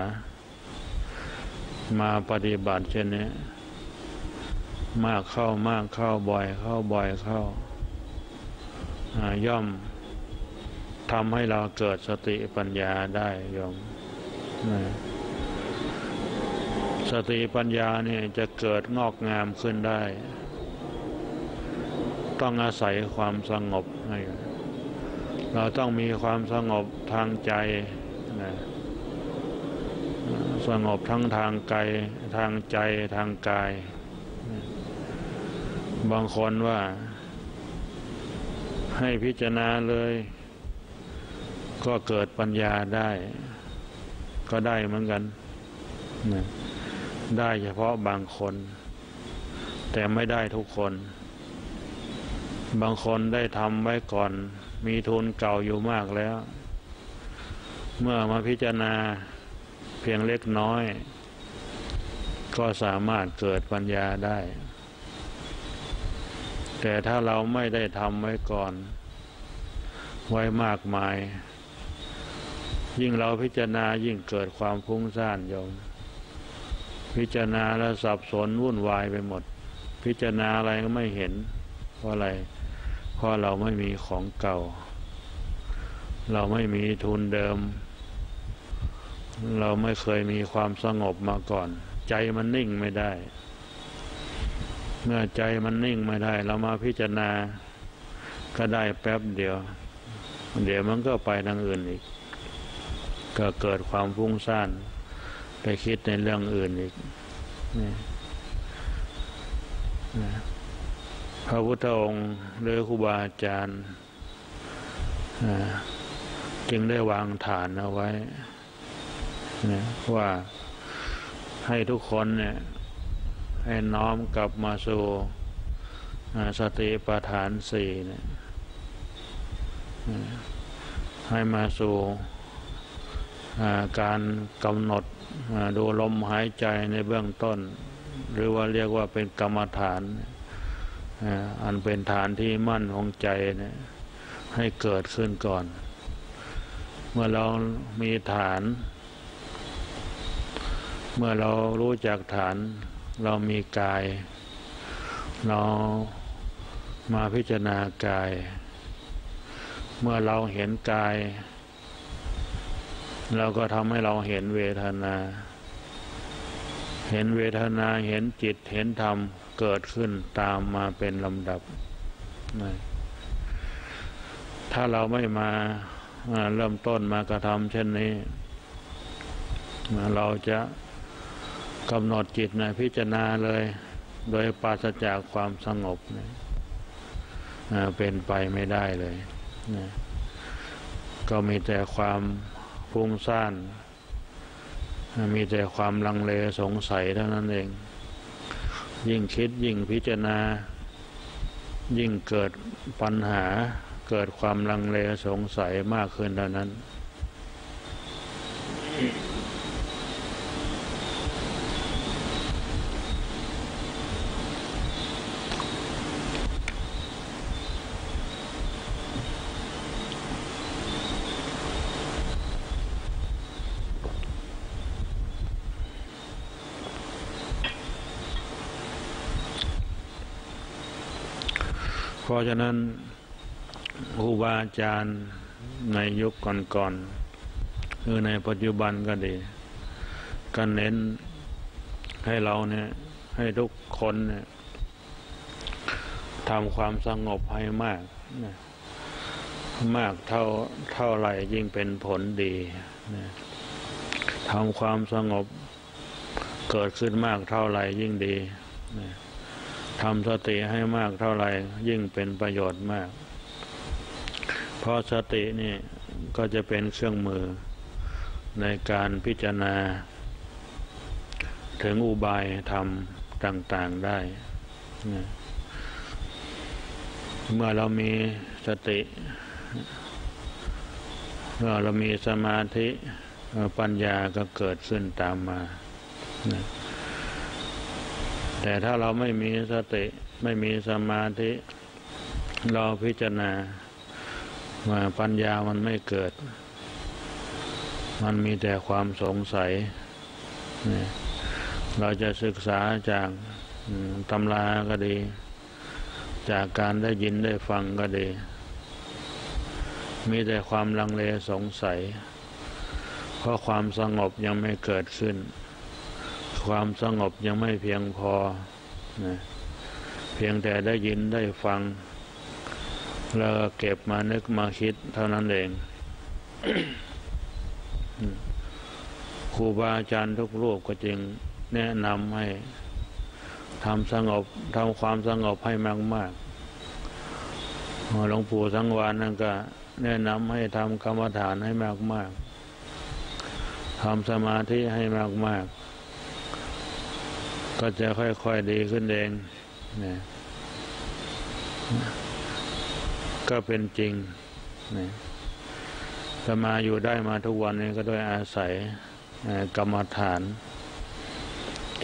มาปฏิบัติเช่นนี้มากเข้ามากเข้าบ่อยเข้าบ่อยเข้าย่อม ทำให้เราเกิดสติปัญญาได้ยมสติปัญญาเนี่ยจะเกิดงอกงามขึ้นได้ ต้องอาศัยความสงบ เราต้องมีความสงบทางใจนะสงบทั้งทางกายทางใจทางกาย บางคนว่าให้พิจารณาเลย ก็เกิดปัญญาได้ ก็ได้เหมือนกันนะได้เฉพาะบางคน แต่ไม่ได้ทุกคน บางคนได้ทำไว้ก่อน มีทุนเก่าอยู่มากแล้ว เมื่อมาพิจารณาเพียงเล็กน้อย ก็สามารถเกิดปัญญาได้ แต่ถ้าเราไม่ได้ทำไว้ก่อน ไว้มากมาย ยิ่งเราพิจารณายิ่งเกิดความฟุ้งซ่านโยม พิจารณาแล้วสับสนวุ่นวายไปหมด พิจารณาอะไรก็ไม่เห็น เพราะอะไร เพราะเราไม่มีของเก่า เราไม่มีทุนเดิม เราไม่เคยมีความสงบมาก่อน ใจมันนิ่งไม่ได้ เมื่อใจมันนิ่งไม่ได้ เรามาพิจารณาก็ได้แป๊บเดียว เดี๋ยวมันก็ไปทางอื่นอีก ก็เกิดความฟุ้งซ่าน ไปคิดในเรื่องอื่นอีกนี่พระพุทธองค์หรือครูบาอาจารย์จึงได้วางฐานเอาไว้ว่าให้ทุกคนเนี่ยให้น้อมกลับมาสู่สติปัฏฐานสี่เนี่ยให้มาสู่ การกำหนดดูลมหายใจในเบื้องต้น หรือว่าเรียกว่าเป็นกรรมฐานอันเป็นฐานที่มั่นของใจเนี่ยให้เกิดขึ้นก่อน เมื่อเรามีฐาน เมื่อเรารู้จักฐาน เรามีกาย เรามาพิจารณากาย เมื่อเราเห็นกาย เราก็ทำให้เราเห็นเวทนา เห็นเวทนาเห็นจิตเห็นธรรมเกิดขึ้นตามมาเป็นลำดับ ถ้าเราไม่มาเริ่มต้นมากระทำเช่นนี้ เราจะกำหนดจิตนะพิจารณาเลย โดยปราศจากความสงบเป็นไปไม่ได้เลยก็มีแต่ความ ฟุ้งซ่าน มีแต่ความลังเลสงสัยเท่านั้นเอง ยิ่งคิดยิ่งพิจารณา ยิ่งเกิดปัญหาเกิดความลังเลสงสัยมากขึ้นเท่านั้นเพ ราะฉะนั้นครูบาอาจารย์ในยุคก่อนๆคือในปัจจุบันก็ดีก็เน้นให้เราเนี่ยให้ทุกคนเนี่ยทำความสงบให้มากนะมากเท่าเท่าไหร่ยิ่งเป็นผลดีนะทำความสงบเกิดขึ้นมากเท่าไหร่ยิ่งดีนะ ทำสติให้มากเท่าไหร่ยิ่งเป็นประโยชน์มาก เพราะสตินี่ก็จะเป็นเครื่องมือในการพิจารณา ถึงอุบายธรรมต่างๆได้ เมื่อเรามีสติ เมื่อเรามีสมาธิปัญญาก็เกิดขึ้นตามมานะ แต่ถ้าเราไม่มีสติไม่มีสมาธิ เราพิจารณาว่าปัญญามันไม่เกิด มันมีแต่ความสงสัย เราจะศึกษาจากตำราก็ดี จากการได้ยินได้ฟังก็ดี มีแต่ความลังเลสงสัย เพราะความสงบยังไม่เกิดขึ้น ความสงบยังไม่เพียงพอนะเพียงแต่ได้ยินได้ฟัง แล้วเก็บมานึกมาคิดเท่านั้นเองครูบาอาจารย์ทุกรูปก็จึงแนะนำให้ทำสงบทำความสงบให้มากมากหลวงปู่สังวานนั่นก็ แนะนำให้ทำกรรมฐานให้มากมากทำสมาธิให้มากมาก ก็จะค่อยๆดีขึ้นเองนะก็เป็นจริงนะจะมาอยู่ได้มาทุกวันนี้ก็ด้วยอาศัยกรรมฐาน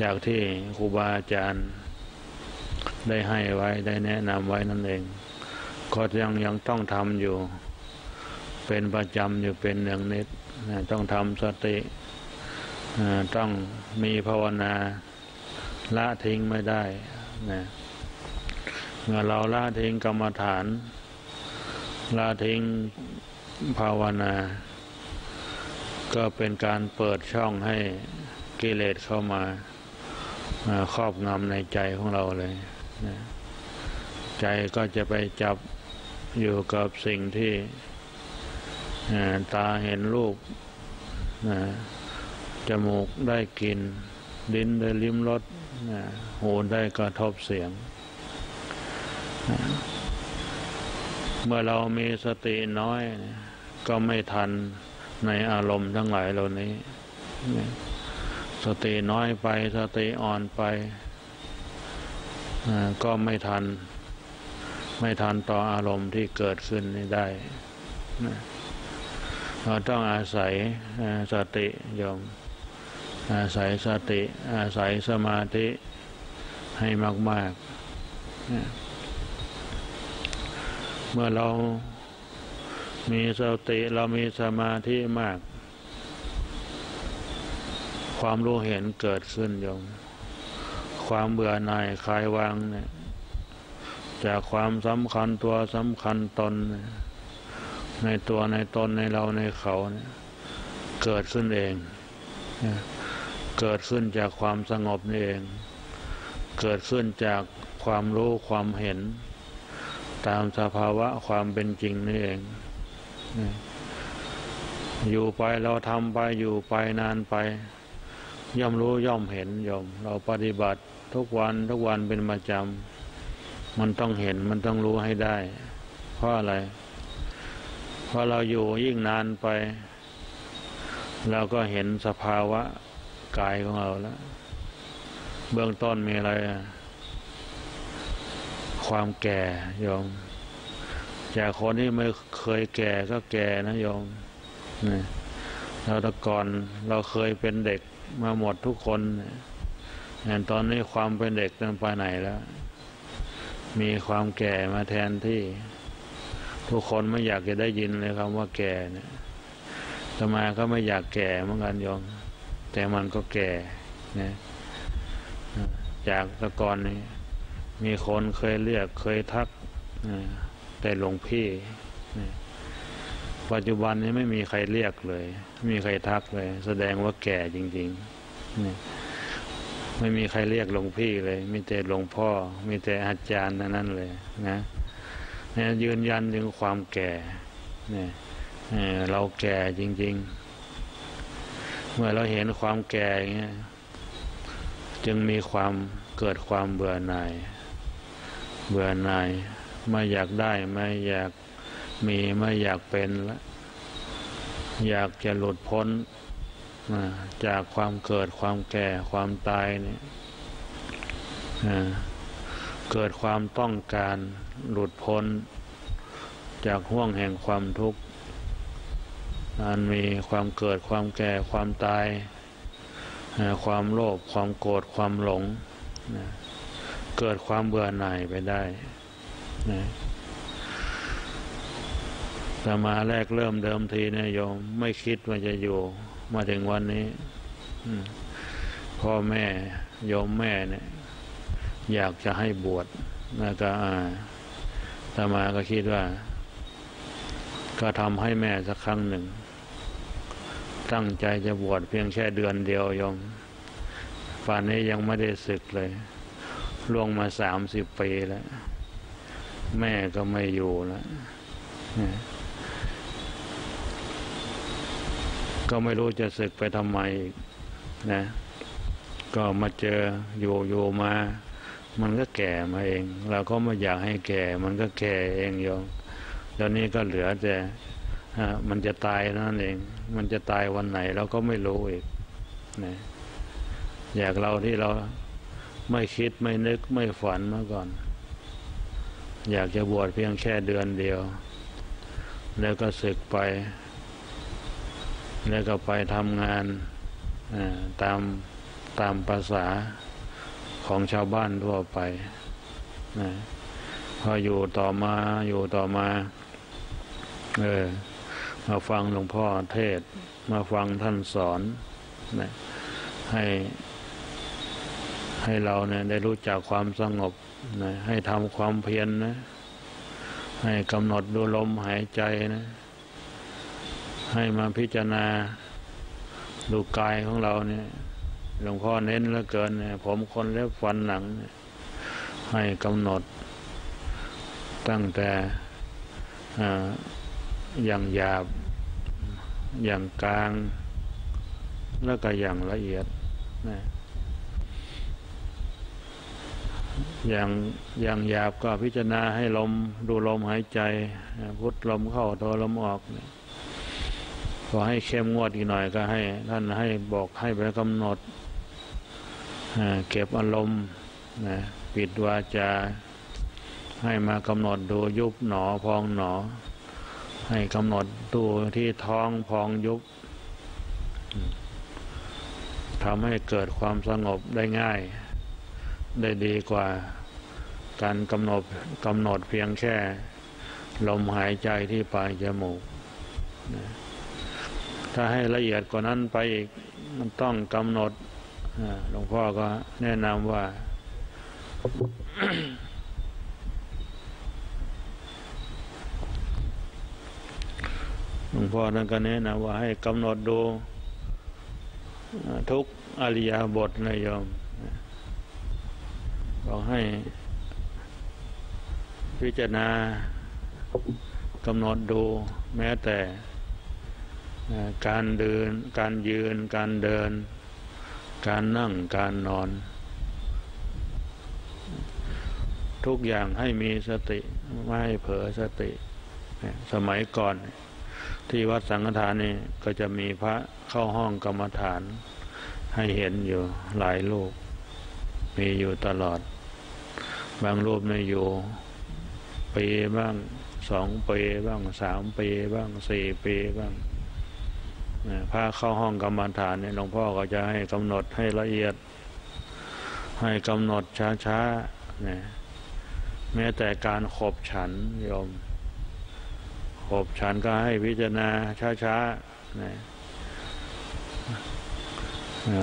จากที่ครูบาอาจารย์ได้ให้ไว้ได้แนะนำไว้นั่นเอง ก็ยังยังต้องทำอยู่ เป็นประจำอยู่เป็นอย่างนิด ต้องทำสติต้องมีภาวนา ละทิ้งไม่ได้นะเมื่อเราละทิ้งกรรมฐานละทิ้งภาวนา ก็เป็นการเปิดช่องให้กิเลสเข้ามาครอบงำในใจของเราเลยนะใจก็จะไปจับอยู่กับสิ่งที่ตาเห็นรูปจมูกได้กลิ่นลิ้นได้ลิ้มรส หูได้กระทบเสียง เมื่อเรามีสติน้อย ก็ไม่ทันในอารมณ์ทั้งหลายเหล่านี้ สติน้อยไป สติอ่อนไป ก็ไม่ทัน ไม่ทันต่ออารมณ์ที่เกิดขึ้นนี้ได้ เราต้องอาศัยสติยม อาศัยสติ อาศัยสมาธิให้มาก ๆ เมื่อเรามีสติเรามีสมาธิมาก ความรู้เห็นเกิดขึ้นยมความเบื่อหน่ายคลายวางเนี่ยจากความสำคัญตัวสำคัญตน ในตัวในตนในเราในเขาเนี่ยเกิดขึ้นเอง เกิดขึ้นจากความสงบนี่เอง เกิดขึ้นจากความรู้ความเห็น ตามสภาวะความเป็นจริงนี่เอง อยู่ไปเราทำไปอยู่ไปนานไป ย่อมรู้ย่อมเห็นย่อม เราปฏิบัติทุกวันทุกวันเป็นประจำมันต้องเห็นมันต้องรู้ให้ได้ เพราะอะไร เพราะเราอยู่ยิ่งนานไป เราก็เห็นสภาวะ กายของเราแล้ว เบื้องต้นมีอะไร ความแก่ยอมจากคนที่ไม่เคยแก่ก็แก่นะโยมนี่เราแต่ก่อนเราเคยเป็นเด็กมาหมดทุกคนแต่ตอนนี้ความเป็นเด็กนั้นไปไหนแล้ว มีความแก่มาแทนที่ ทุกคนไม่อยากจะได้ยินเลยคำว่าแก่เนี่ยสมาก็ไม่อยากแก่เหมือนกันยอม แต่มันก็แก่นะจากตะกอนนี้มีคนเคยเรียกเคยทักแต่หลวงพี่ปัจจุบันนี้ไม่มีใครเรียกเลย ไม่มีใครทักเลย แสดงว่าแก่จริงๆไม่มีใครเรียกหลวงพี่เลย มีแต่หลวงพ่อ มีแต่อาจารย์นั่นเลยนะเนี่ยยืนยันถึงความแก่เนี่ยเราแก่จริง ๆ เมื่อเราเห็นความแก่อย่างเงี้ยจึงมีความเกิดความเบื่อหน่าย เบื่อหน่ายไม่อยากได้ไม่อยากมีไม่อยากเป็นละอยากจะหลุดพ้นจากความเกิดความแก่ความตายเนี่ยเกิดความต้องการหลุดพ้น จากห่วงแห่งความทุกข์ มันมีความเกิดความแก่ความตาย ความโลภความโกรธความหลง เกิดความเบื่อหน่ายไปได้แต่มาแรกเริ่มเดิมทีเนี่ยโยมไม่คิดว่าจะอยู่มาถึงวันนี้พ่อแม่โยมแม่เนี่ย อยากจะให้บวชแล้วก็ตมาก็คิดว่า ก็ทำให้แม่สักครั้งหนึ่ง ตั้งใจจะบวชเพียงแค่เดือนเดียวโยมป่านนี้ยังไม่ได้ศึกเลยล่วงมาสามสิบปีแล้ว แม่ก็ไม่อยู่แล้วก็ไม่รู้จะศึกไปทำไมนะ ก็มาเจออยู่อยู่มา มันก็แก่มาเอง เราก็ไม่อยากให้แก่ มันก็แก่เองโยมตอนนี้ก็เหลือแต่มันจะตายนั่นเองมันจะตายวันไหนเราก็ไม่รู้อีกนะอยากเราที่เราไม่คิดไม่นึกไม่ฝันมาก่อน อยากจะบวชเพียงแค่เดือนเดียว แล้วก็ศึกไป แล้วก็ไปทำงานตามตามภาษาของชาวบ้านทั่วไปนะพออยู่ต่อมาอยู่ต่อมา เออ มาฟังหลวงพ่อเทศ มาฟังท่านสอนนะให้ให้เราเนี่ยได้รู้จักความสงบนะให้ทำความเพียรนนะ ให้กำหนดดูลมหายใจนะ ให้มาพิจารณาดูกายของเราเนี่ยหลวงพ่อเน้นเหลือเกินเนี่ยผมคนเล็บฟันหนัง ให้กำหนดตั้งแต่ อย่างหยาบ อย่างกลาง แล้วก็อย่างละเอียดนะอย่างอย่างหยาบก็พิจารณาให้ลมดูลมหายใจพุทลมเข้าตัวลมออกเนี่ยพอให้เข้มงวดอีกหน่อยก็ให้ท่านให้บอกให้ไปกำหนดเก็บอารมณ์นะปิดวาจา ให้มากำหนดดูยุบหนอพองหนอ ให้กำหนดดูที่ท้องพองยุบทำให้เกิดความสงบได้ง่าย ได้ดีกว่าการกำหนดกำหนดเพียงแค่ ลมหายใจที่ปลายจมูก ถ้าให้ละเอียดกว่านั้นไปอีกมันต้องกำหนดหลวงพ่อก็แนะนำว่า ลวงพ่อท่านก็แนะนำว่าให้กำหนดดูทุกอริยบทนายโยมบอกให้พิจารณากำหนดดูแม้แต่การเดิน การยืน การเดิน การนั่ง การนอน ทุกอย่างให้มีสติ ไม่เผลอสติ สมัยก่อน ที่วัดสังฆทานนี่ก็จะมีพระเข้าห้องกรรมฐาน ให้เห็นอยู่หลายรูป มีอยู่ตลอด บางรูปในอยู่ปีบ้างสองปีบ้างสามปีบ้างสี่ปีบ้างพาเข้าห้องกรรมฐานเนี่ยหลวงพ่อก็จะให้กำหนดให้ละเอียด ให้กำหนดช้าๆเนี่ยแม้แต่การขบฉันโยม ขบฉันก็ให้พิจารณาช้าๆนี่ย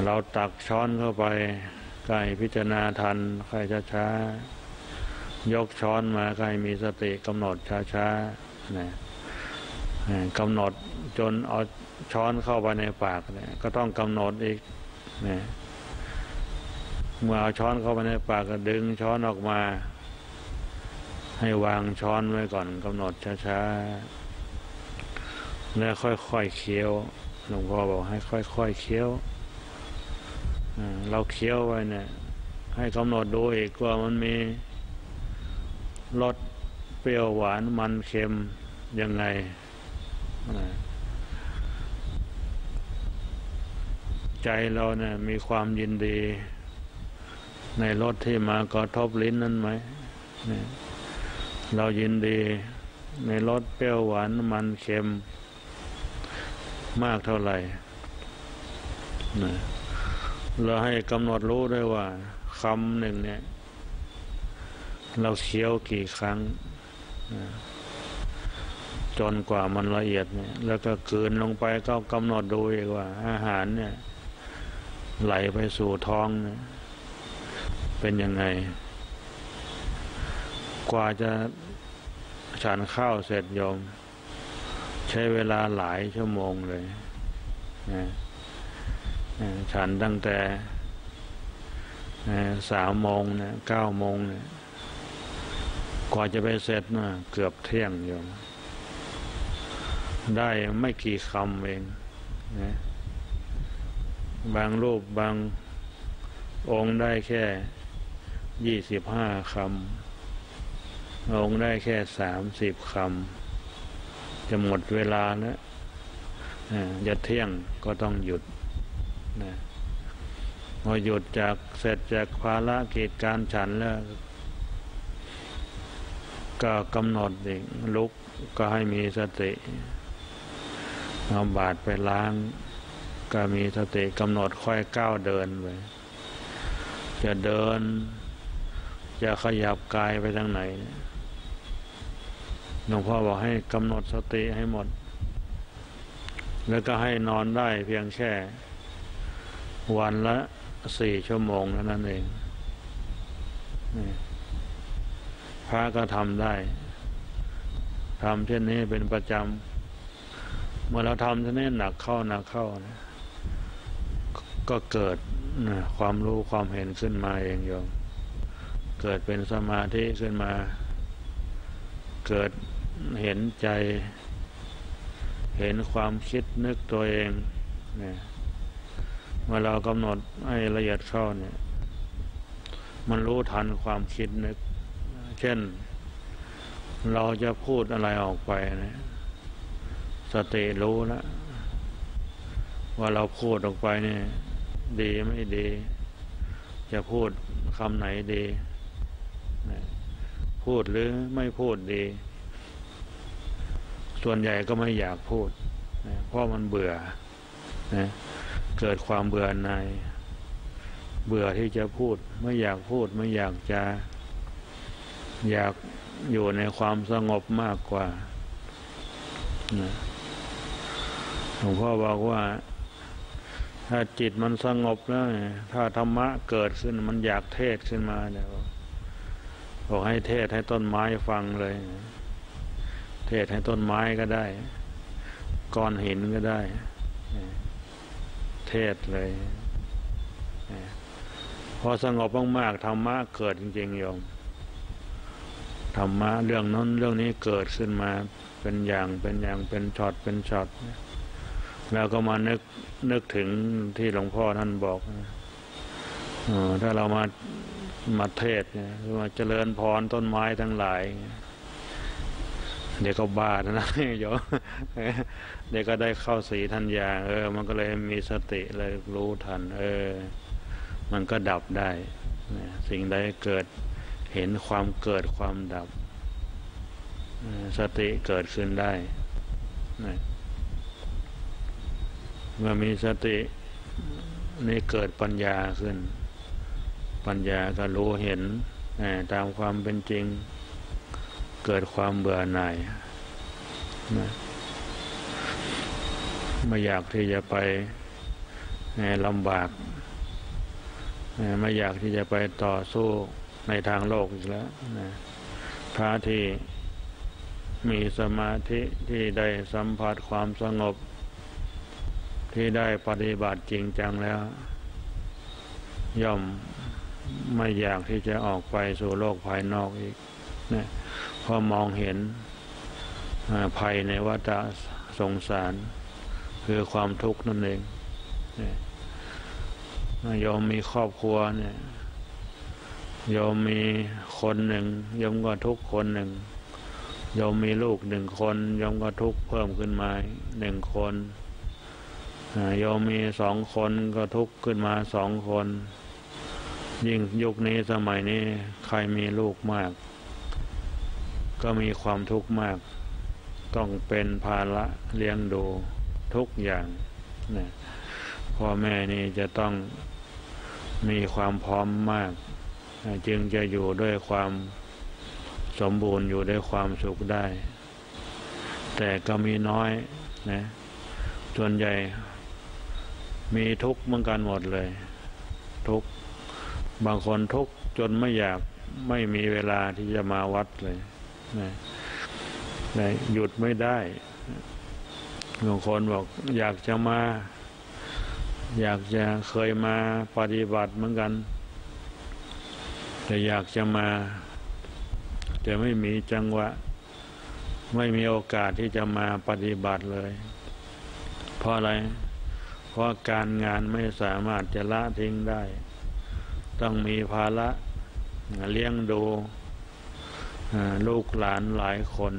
เราตักช้อนเข้าไปก็ให้พิจารณาทันใครช้าๆยกช้อนมาก็ให้มีสติกำหนดช้าๆนี่ยกำหนดจนเอาช้อนเข้าไปในปากเนี่ยก็ต้องกำหนดอีกนะเมื่อเอาช้อนเข้าไปในปากก็ดึงช้อนออกมา ให้วางช้อนไว้ก่อนกำหนดช้าๆ แล้วค่อยๆเคี้ยว หลวงพ่อบอกให้ค่อยๆเคี้ยว เราเคี้ยวไว้เนี่ย ให้กำหนดดูอีกว่ามันมีรสเปรี้ยวหวานมันเค็มยังไง ใจเราเนี่ยมีความยินดี ในรสที่มากระทบลิ้นนั้นไหม เรายินดีในรสเปรี้ยวหวานมันเค็มมากเท่าไหร่นะเราให้กำหนดรู้ด้วยว่าคำหนึ่งเนี่ย เราเคี้ยวกี่ครั้งนะจนกว่ามันละเอียดเนี่ย แล้วก็กืนลงไปก็กำหนดดูอีกว่า อาหารเนี่ย ไหลไปสู่ท้องเนี่ยเป็นยังไง กว่าจะฉันข้าวเสร็จโยม ใช้เวลาหลายชั่วโมงเลยฉันตั้งแต่สามโมงเนี่ยเก้าโมงเนี่ยกว่าจะไปเสร็จนะเกือบเที่ยงโยม ได้ไม่กี่คำเองนะบางรูปบางองค์ได้แค่ยี่สิบห้าคำ องได้แค่สามสิบคำ จะหมดเวลาแล้วจะเที่ยงก็ต้องหยุดนะพอหยุดจากเสร็จจากภาระกิจการฉันแล้ว ก็กำหนดอีกลุกก็ให้มีสติเอาบาดไปล้าง ก็มีสติกำหนดค่อยก้าวเดินไปจะเดิน จะขยับกายไปทางไหน หลวงพ่อบอกให้กำหนดสติให้หมด แล้วก็ให้นอนได้เพียงแค่ วันละสี่ชั่วโมงเท่านั้นเองพระก็ทำได้ทำเช่นนี้เป็นประจำ เมื่อเราทำเช่นนี้หนักเข้าหนักเข้านะก็เกิดความรู้ความเห็นขึ้นมาเองโยม เกิดเป็นสมาธิขึ้นมา เกิด เห็นใจ เห็นความคิดนึกตัวเองเนี่ยเมื่อเรากำหนดให้ละเอียดเข้าเนี่ย มันรู้ทันความคิดนึก เช่น เราจะพูดอะไรออกไปเนี่ยสติรู้แล้วว่าเราพูดออกไปเนี่ย ดีไม่ดี จะพูดคำไหนดี พูดหรือไม่พูดดี ส่วนใหญ่ก็ไม่อยากพูดเพราะมันเบื่อนะเกิดความเบื่อหน่ายเบื่อที่จะพูด ไม่อยากพูดไม่อยากจะ อยากอยู่ในความสงบมากกว่าหลวงพ่อบอกว่า ถ้าจิตมันสงบแล้วถ้าธรรมะเกิดขึ้นมันอยากเทศขึ้นมาเดี๋ยวบอกให้เทศให้ต้นไม้ฟังเลย เทศให้ต้นไม้ก็ได้ก้อนหินก็ได้ เทศเลย พอสงบมากๆธรรมะเกิดจริงๆโยมธรรมะเรื่องนั้นเรื่องนี้เกิดขึ้นมาเป็นอย่างเป็นอย่างเป็นช็อตเป็นช็อตแล้วก็มานึกนึกถึงที่หลวงพ่อท่านบอกอถ้าเรามามาเทศเนี่ยมาเจริญพรต้นไม้ทั้งหลายเเดี๋ยวก็บ้าดนะโยเดี๋ยวก็ได้เข้าสีทันยาเออ มันก็เลยมีสติเลยรู้ทัน เออ มันก็ดับได้สิ่งใดเกิดเห็นความเกิดความดับสติเกิดขึ้นได้เมื่อมีสตินี่เกิดปัญญาขึ้น ปัญญาก็รู้เห็นตามความเป็นจริง เกิดความเบื่อหน่ายนะไม่อยากที่จะไปลำบาก ไม่อยากที่จะไปต่อสู้ในทางโลกอีกแล้วนะพระที่มีสมาธิที่ได้สัมผัสความสงบ ที่ได้ปฏิบัติจริงจังแล้ว ย่อมไม่อยากที่จะออกไปสู่โลกภายนอกอีกนะ พอมองเห็นภัยในวัฏสงสาร คือความทุกข์นั่นเองยอมมีครอบครัวเนี่ยโยมมีคนหนึ่งโยมก็ทุกคนหนึ่งโยมมีลูกหนึ่งคนโยมก็ทุกเพิ่มขึ้นมาหนึ่งคนโยมมีสองคนก็ทุกขึ้นมาสองคน ยิ่งยุคนี้สมัยนี้ใครมีลูกมาก ก็มีความทุกข์มาก ต้องเป็นภาระเลี้ยงดูทุกอย่างนะพ่อแม่นี่จะต้องมีความพร้อมมาก จึงจะอยู่ด้วยความสมบูรณ์อยู่ด้วยความสุขได้ แต่ก็มีน้อยนะส่วนใหญ่มีทุกข์เหมือนกันหมดเลย ทุกข์บางคนทุกข์จนไม่อยากไม่มีเวลาที่จะมาวัดเลย นะนะหยุดไม่ได้บางคนบอกอยากจะมา อยากจะเคยมาปฏิบัติเหมือนกัน แต่อยากจะมา แต่ไม่มีจังหวะ ไม่มีโอกาสที่จะมาปฏิบัติเลย เพราะอะไร เพราะการงานไม่สามารถจะละทิ้งได้ ต้องมีภาระเลี้ยงดู ลูกหลานหลายคน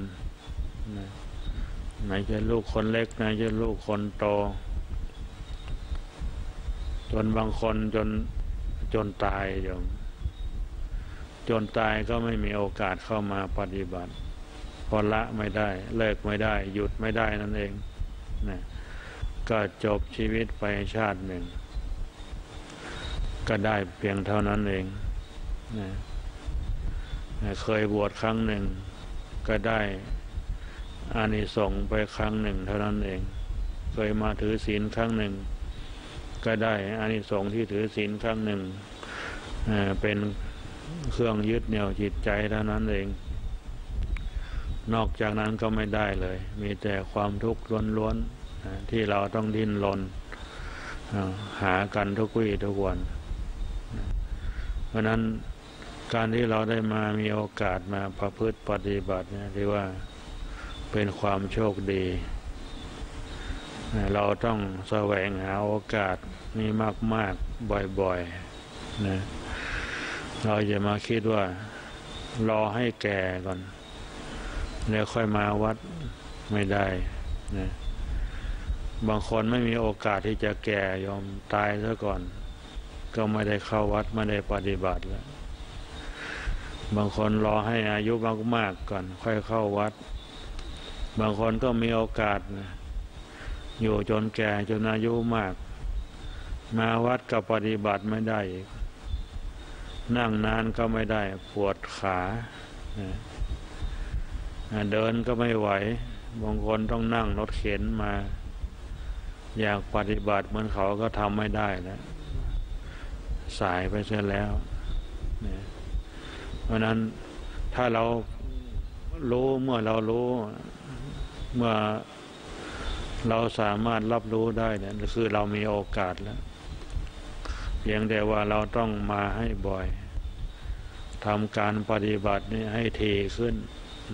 ไหนจะลูกคนเล็กไหนจะลูกคนโต จนบางคนจนจนตายอย่จนตายก็ไม่มีโอกาสเข้ามาปฏิบัติพอละไม่ได้ เลิกไม่ได้ หยุดไม่ได้นั่นเองนะก็จบชีวิตไปชาติหนึ่ง ก็ได้เพียงเท่านั้นเองนะ เคยบวชครั้งหนึ่ง ก็ได้อานิสงส์ไปครั้งหนึ่ง เท่านั้นเอง เคยมาถือศีลครั้งหนึ่ง ก็ได้อานิสงส์ที่ถือศีลครั้งหนึ่งเป็นเครื่องยึดเหนี่ยวจิตใจเท่านั้นเอง นอกจากนั้นก็ไม่ได้เลย มีแต่ความทุกข์ล้วนๆที่เราต้องดิ้นรนหากันทุกวี่ทุกวัน เพราะนั้น การที่เราได้มามีโอกาสมาประพฤติปฏิบัติเนี่ยที่ว่าเป็นความโชคดี เราต้องแสวงหาโอกาสนี้มาก ๆ บ่อยๆนะเราจะมาคิดว่ารอให้แก่ก่อน แล้วค่อยมาวัดไม่ได้นะบางคนไม่มีโอกาสที่จะแก่ยอมตายซะก่อน ก็ไม่ได้เข้าวัดไม่ได้ปฏิบัติแล้ว บางคนรอให้อายุมากๆก่อน ค่อยเข้าวัด บางคนก็มีโอกาสนะอยู่จนแก่จนอายุมาก มาวัดก็ปฏิบัติไม่ได้ นั่งนานก็ไม่ได้ปวดขาเดินก็ไม่ไหว บางคนต้องนั่งรถเข็นมา อยากปฏิบัติเหมือนเขาก็ทำไม่ได้แล้วสายไปเสียแล้วเพ ราะนั้นถ้าเรารู้เมื่อเรารู้เมื่อเราสามารถรับรู้ได้เนี่ยคือเรามีโอกาสแล้ว เพียงแต่ว่าเราต้องมาให้บ่อยทำการปฏิบัตินี่ให้ทีขึ้น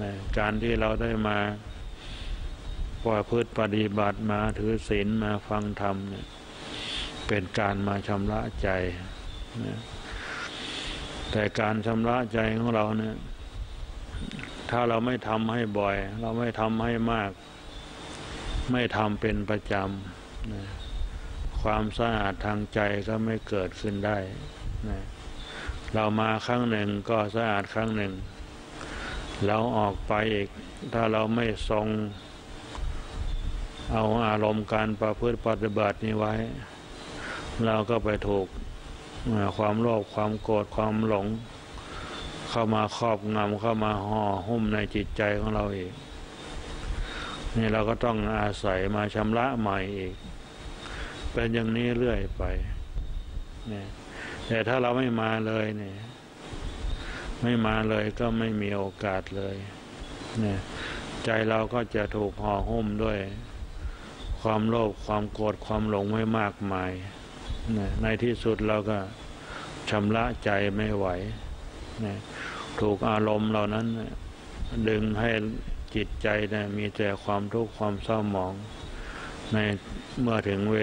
นะการที่เราได้มาปล่อยพืชปฏิบัติมาถือศีลมาฟังธรรมเนี่ยเป็นการมาชำระใจนะ แต่การชำระใจของเราเนี่ย ถ้าเราไม่ทำให้บ่อย เราไม่ทำให้มาก ไม่ทำเป็นประจำนะความสะอาดทางใจก็ไม่เกิดขึ้นได้นะเรามาครั้งหนึ่งก็สะอาดครั้งหนึ่ง เราออกไปอีก ถ้าเราไม่ทรง เอาอารมณ์การประพฤติปฏิบัตินี้ไว้ เราก็ไปถูก ความโลภความโกรธความหลง เข้ามาครอบงำเข้ามาห่อหุ้มในจิตใจของเราอีกนี่เราก็ต้องอาศัยมาชำระใหม่อีก เป็นอย่างนี้เรื่อยไปนี่แต่ถ้าเราไม่มาเลยเนี่ยไม่มาเลยก็ไม่มีโอกาสเลยเนี่ยใจเราก็จะถูกห่อหุ้มด้วย ความโลภความโกรธความหลงไม่มากมาย ในที่สุดเราก็ชำระใจไม่ไหว ถูกอารมณ์เหล่านั้น ดึงให้จิตใจมีแต่ความทุกข์ความเศร้าหมอง ในเมื่อถึงเว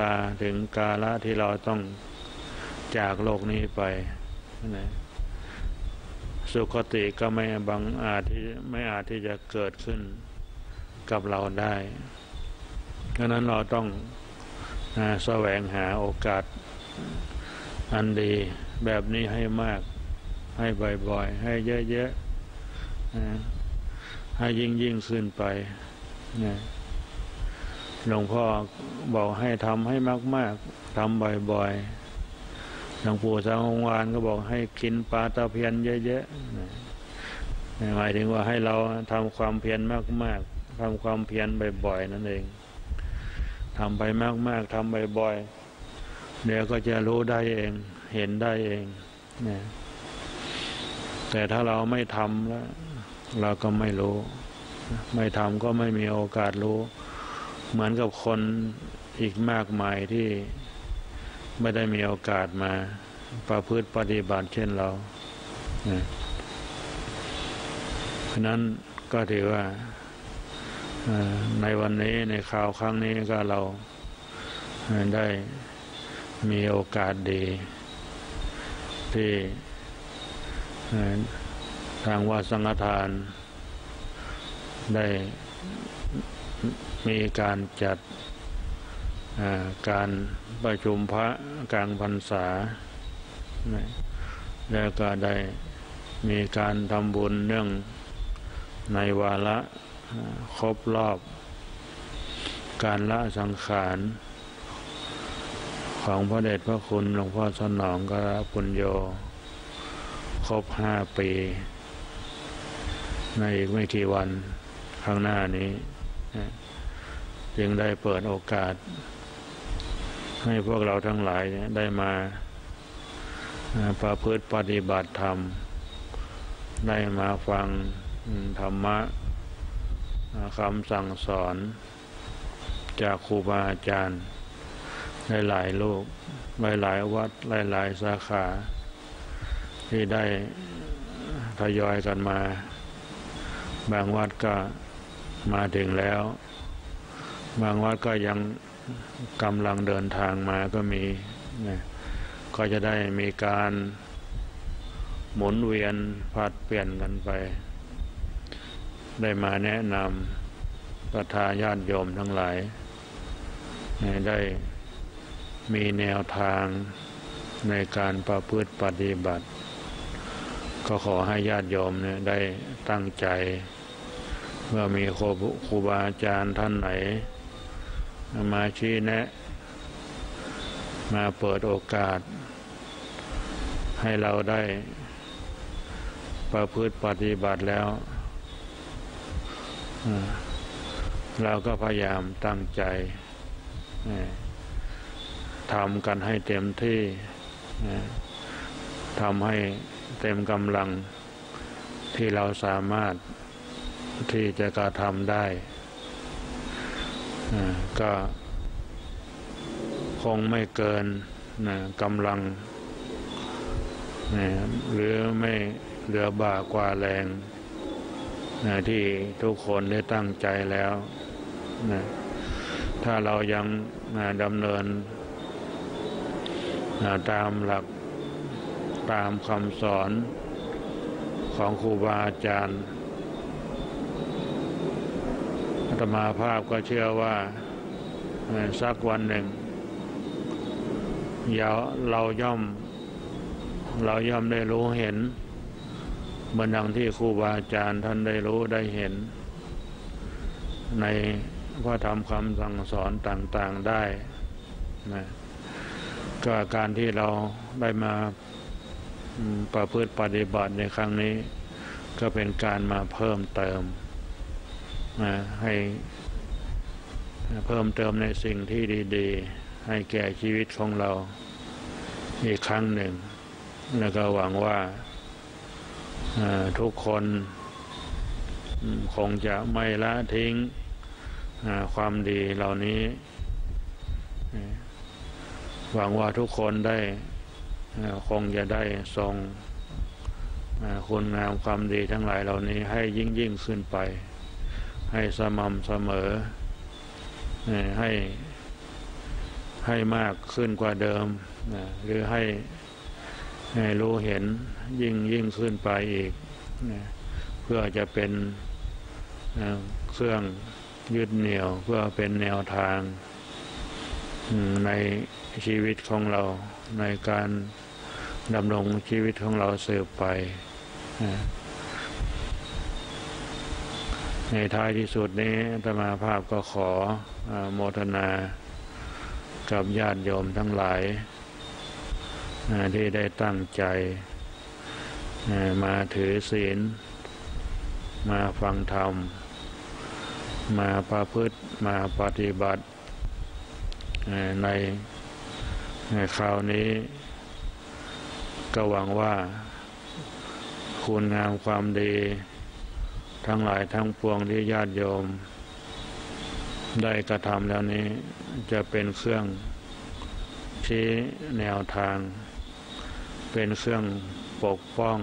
ลาถึงกาละที่เราต้องจากโลกนี้ไปนะสุคติก็ไม่บังอาจที่ไม่อาจที่จะเกิดขึ้นกับเราได้ดังนั้นเราต้อง แสวงหาโอกาสอันดีแบบนี้ให้มากให้บ่อยๆ ให้เยอะๆให้ยิ่งยิ่งขึ้นไปหลวงพ่อบอกให้ทำให้มากๆทำบ่อยๆหลวงปู่สังฆวานก็บอกให้กินปลาตะเพียนเยอะๆหมายถึงว่าให้เราทำความเพียรมากๆทำความเพียรบ่อยๆนั่นเอง ทำไปมาก ๆทำบ่อยๆเดี๋ยวก็จะรู้ได้เอง เห็นได้เองนี่แต่ถ้าเราไม่ทำแล้วเราก็ไม่รู้ ไม่ทำก็ไม่มีโอกาสรู้ เหมือนกับคนอีกมากมายที่ไม่ได้มีโอกาสมา ประพฤติปฏิบัติเช่นเราเพราะนั้นก็ถือว่า ในวันนี้ในข่าวครั้งนี้ก็เราได้มีโอกาสดี ที่ทางวัดสังฆทาน ได้มีการจัดการประชุมพระกลางพรรษา แล้วก็ได้มีการทำบุญเนื่องในวาระ ครบรอบ การละสังขารของพระเดชพระคุณหลวงพ่อสนองกระปุญโย ครบห้าปี ในอีกไม่กี่วันข้างหน้านี้ จึงได้เปิดโอกาส ให้พวกเราทั้งหลายได้มาประพฤติปฏิบัติธรรม ได้มาฟังธรรมะ คำสั่งสอนจากครูบาอาจารย์ในหลายๆลูกหลายๆวัดหลายๆสาขา ที่ได้ทยอยกันมา บางวัดก็มาถึงแล้ว บางวัดก็ยังกำลังเดินทางมาก็มีก็จะได้มีการหมุนเวียนผัดเปลี่ยนกันไป ได้มาแนะนำประทาญาติโยมทั้งหลายได้มีแนวทางในการประพฤติปฏิบัติ ก็ขอให้ญาติโยมเนี่ยได้ตั้งใจเมื่อมีครูบาอาจารย์ท่านไหน มาชี้แนะ มาเปิดโอกาส ให้เราได้ประพฤติปฏิบัติแล้ว เราก็พยายามตั้งใจทำกันให้เต็มที่ทำให้เต็มกำลังที่เราสามารถที่จะกระทำได้ ก็คงไม่เกินกำลัง หรือไม่เหลือบ่ากว่าแรง นะที่ทุกคนได้ตั้งใจแล้วนะถ้าเรายังนะดำเนินนะตามหลักตามคำสอนของครูบาอาจารย์อาตมาภาพก็เชื่อว่าสักวันหนึ่งเราย่อม เราย่อมได้รู้เห็น เมื่อดังที่ครูบาอาจารย์ท่านได้รู้ได้เห็น ในพระธรรมคำสั่งสอนต่างๆได้นะก็การที่เราได้มาประพฤติปฏิบัติในครั้งนี้ ก็เป็นการมาเพิ่มเติมนะให้เพิ่มเติมในสิ่งที่ดีๆ ให้แก่ชีวิตของเราอีกครั้งหนึ่ง แล้วก็หวังว่า ทุกคนคงจะไม่ละทิ้งความดีเหล่านี้ หวังว่าทุกคนได้คงจะได้ทรงคุณงามความดีทั้งหลายเหล่านี้ให้ยิ่งยิ่งขึ้นไป ให้สม่ำเสมอให้ให้มากขึ้นกว่าเดิมหรือให้ให้รู้เห็น ยิ่งยิ่งขึ้นไปอีกนะเพื่อจะเป็นเครื่องยึดเหนี่ยวเพื่อเป็นแนวทางในชีวิตของเราในการดำรงชีวิตของเราสืบไป ในท้ายที่สุดนี้ธรรมาภาพก็ขออโมทนากับญาติโยมทั้งหลายที่ได้ตั้งใจ มาถือศีล มาฟังธรรม มาประพฤติมาปฏิบัติ ในคราวนี้ ก็หวังว่า คุณงามความดี ทั้งหลายทั้งปวงที่ญาติโยม ได้กระทำแล้วนี้จะเป็นเครื่องชี้แนวทาง เป็นเครื่อง ปกป้อง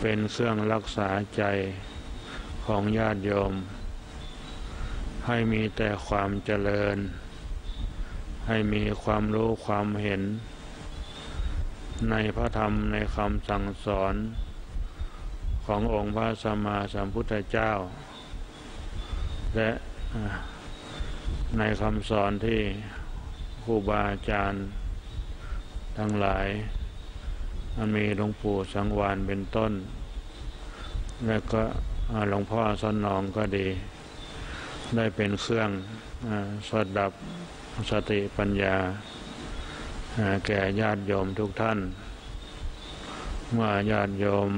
เป็นเครื่องรักษาใจของญาติโยม ให้มีแต่ความเจริญ ให้มีความรู้ความเห็น ในพระธรรมในคำสั่งสอนขององค์พระสัมมาสัมพุทธเจ้า และในคำสอนที่ครูบาอาจารย์ทั้งหลาย มีหลวงปู่สังวานเป็นต้น และก็หลวงพ่อสนนองก็ดี ได้เป็นเครื่องสดับสติปัญญา แก่ญาติโยมทุกท่าน เมื่อญาติโยม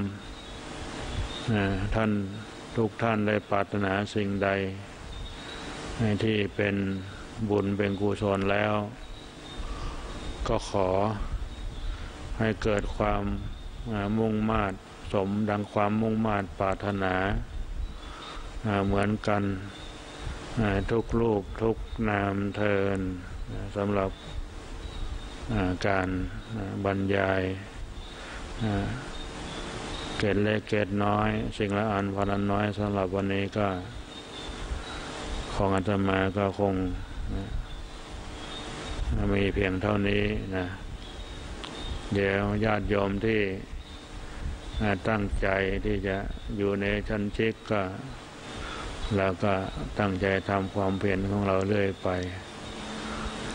ท่านทุกท่านได้ปรารถนาสิ่งใด ที่เป็นบุญเป็นกุศลแล้ว ก็ขอ ให้เกิดความมุ่งมา่สมดังความมุ่งมา่ปรารถนาเหมือนกันทุกรูปทุกนามเทินสำหรับการบรรยายเกตเล็กเกตน้อย สิ่งละอันพนันน้อยสำหรับวันนี้ก็ ของอาตมาก็คงมีเพียงเท่านี้นะ เดี๋ยวญาติโยมที่ตั้งใจที่จะอยู่ในชั้นเชิกก็ แล้วก็ตั้งใจทำความเพียรของเราเรื่อยไป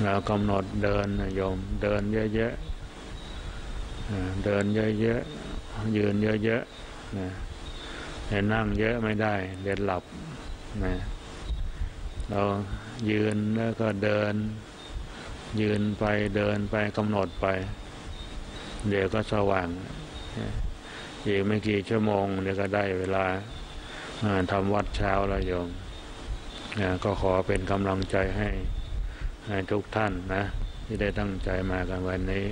แล้วกำหนดเดินโยมเดินเยอะๆเดินเยอะๆยืนเยอะๆนะแต่นั่งเยอะไม่ได้ เดี๋ยวหลับนะเรายืนแล้วก็เดิน ยืนไปเดินไปกำหนดไป เดี๋ยวก็สว่างอีกไม่กี่ชั่วโมงเดี๋ยวก็ได้เวลาทำวัดเช้าแล้วโยมก็ขอเป็นกำลังใจให้ทุกท่านนะ ที่ได้ตั้งใจมากันวันนี้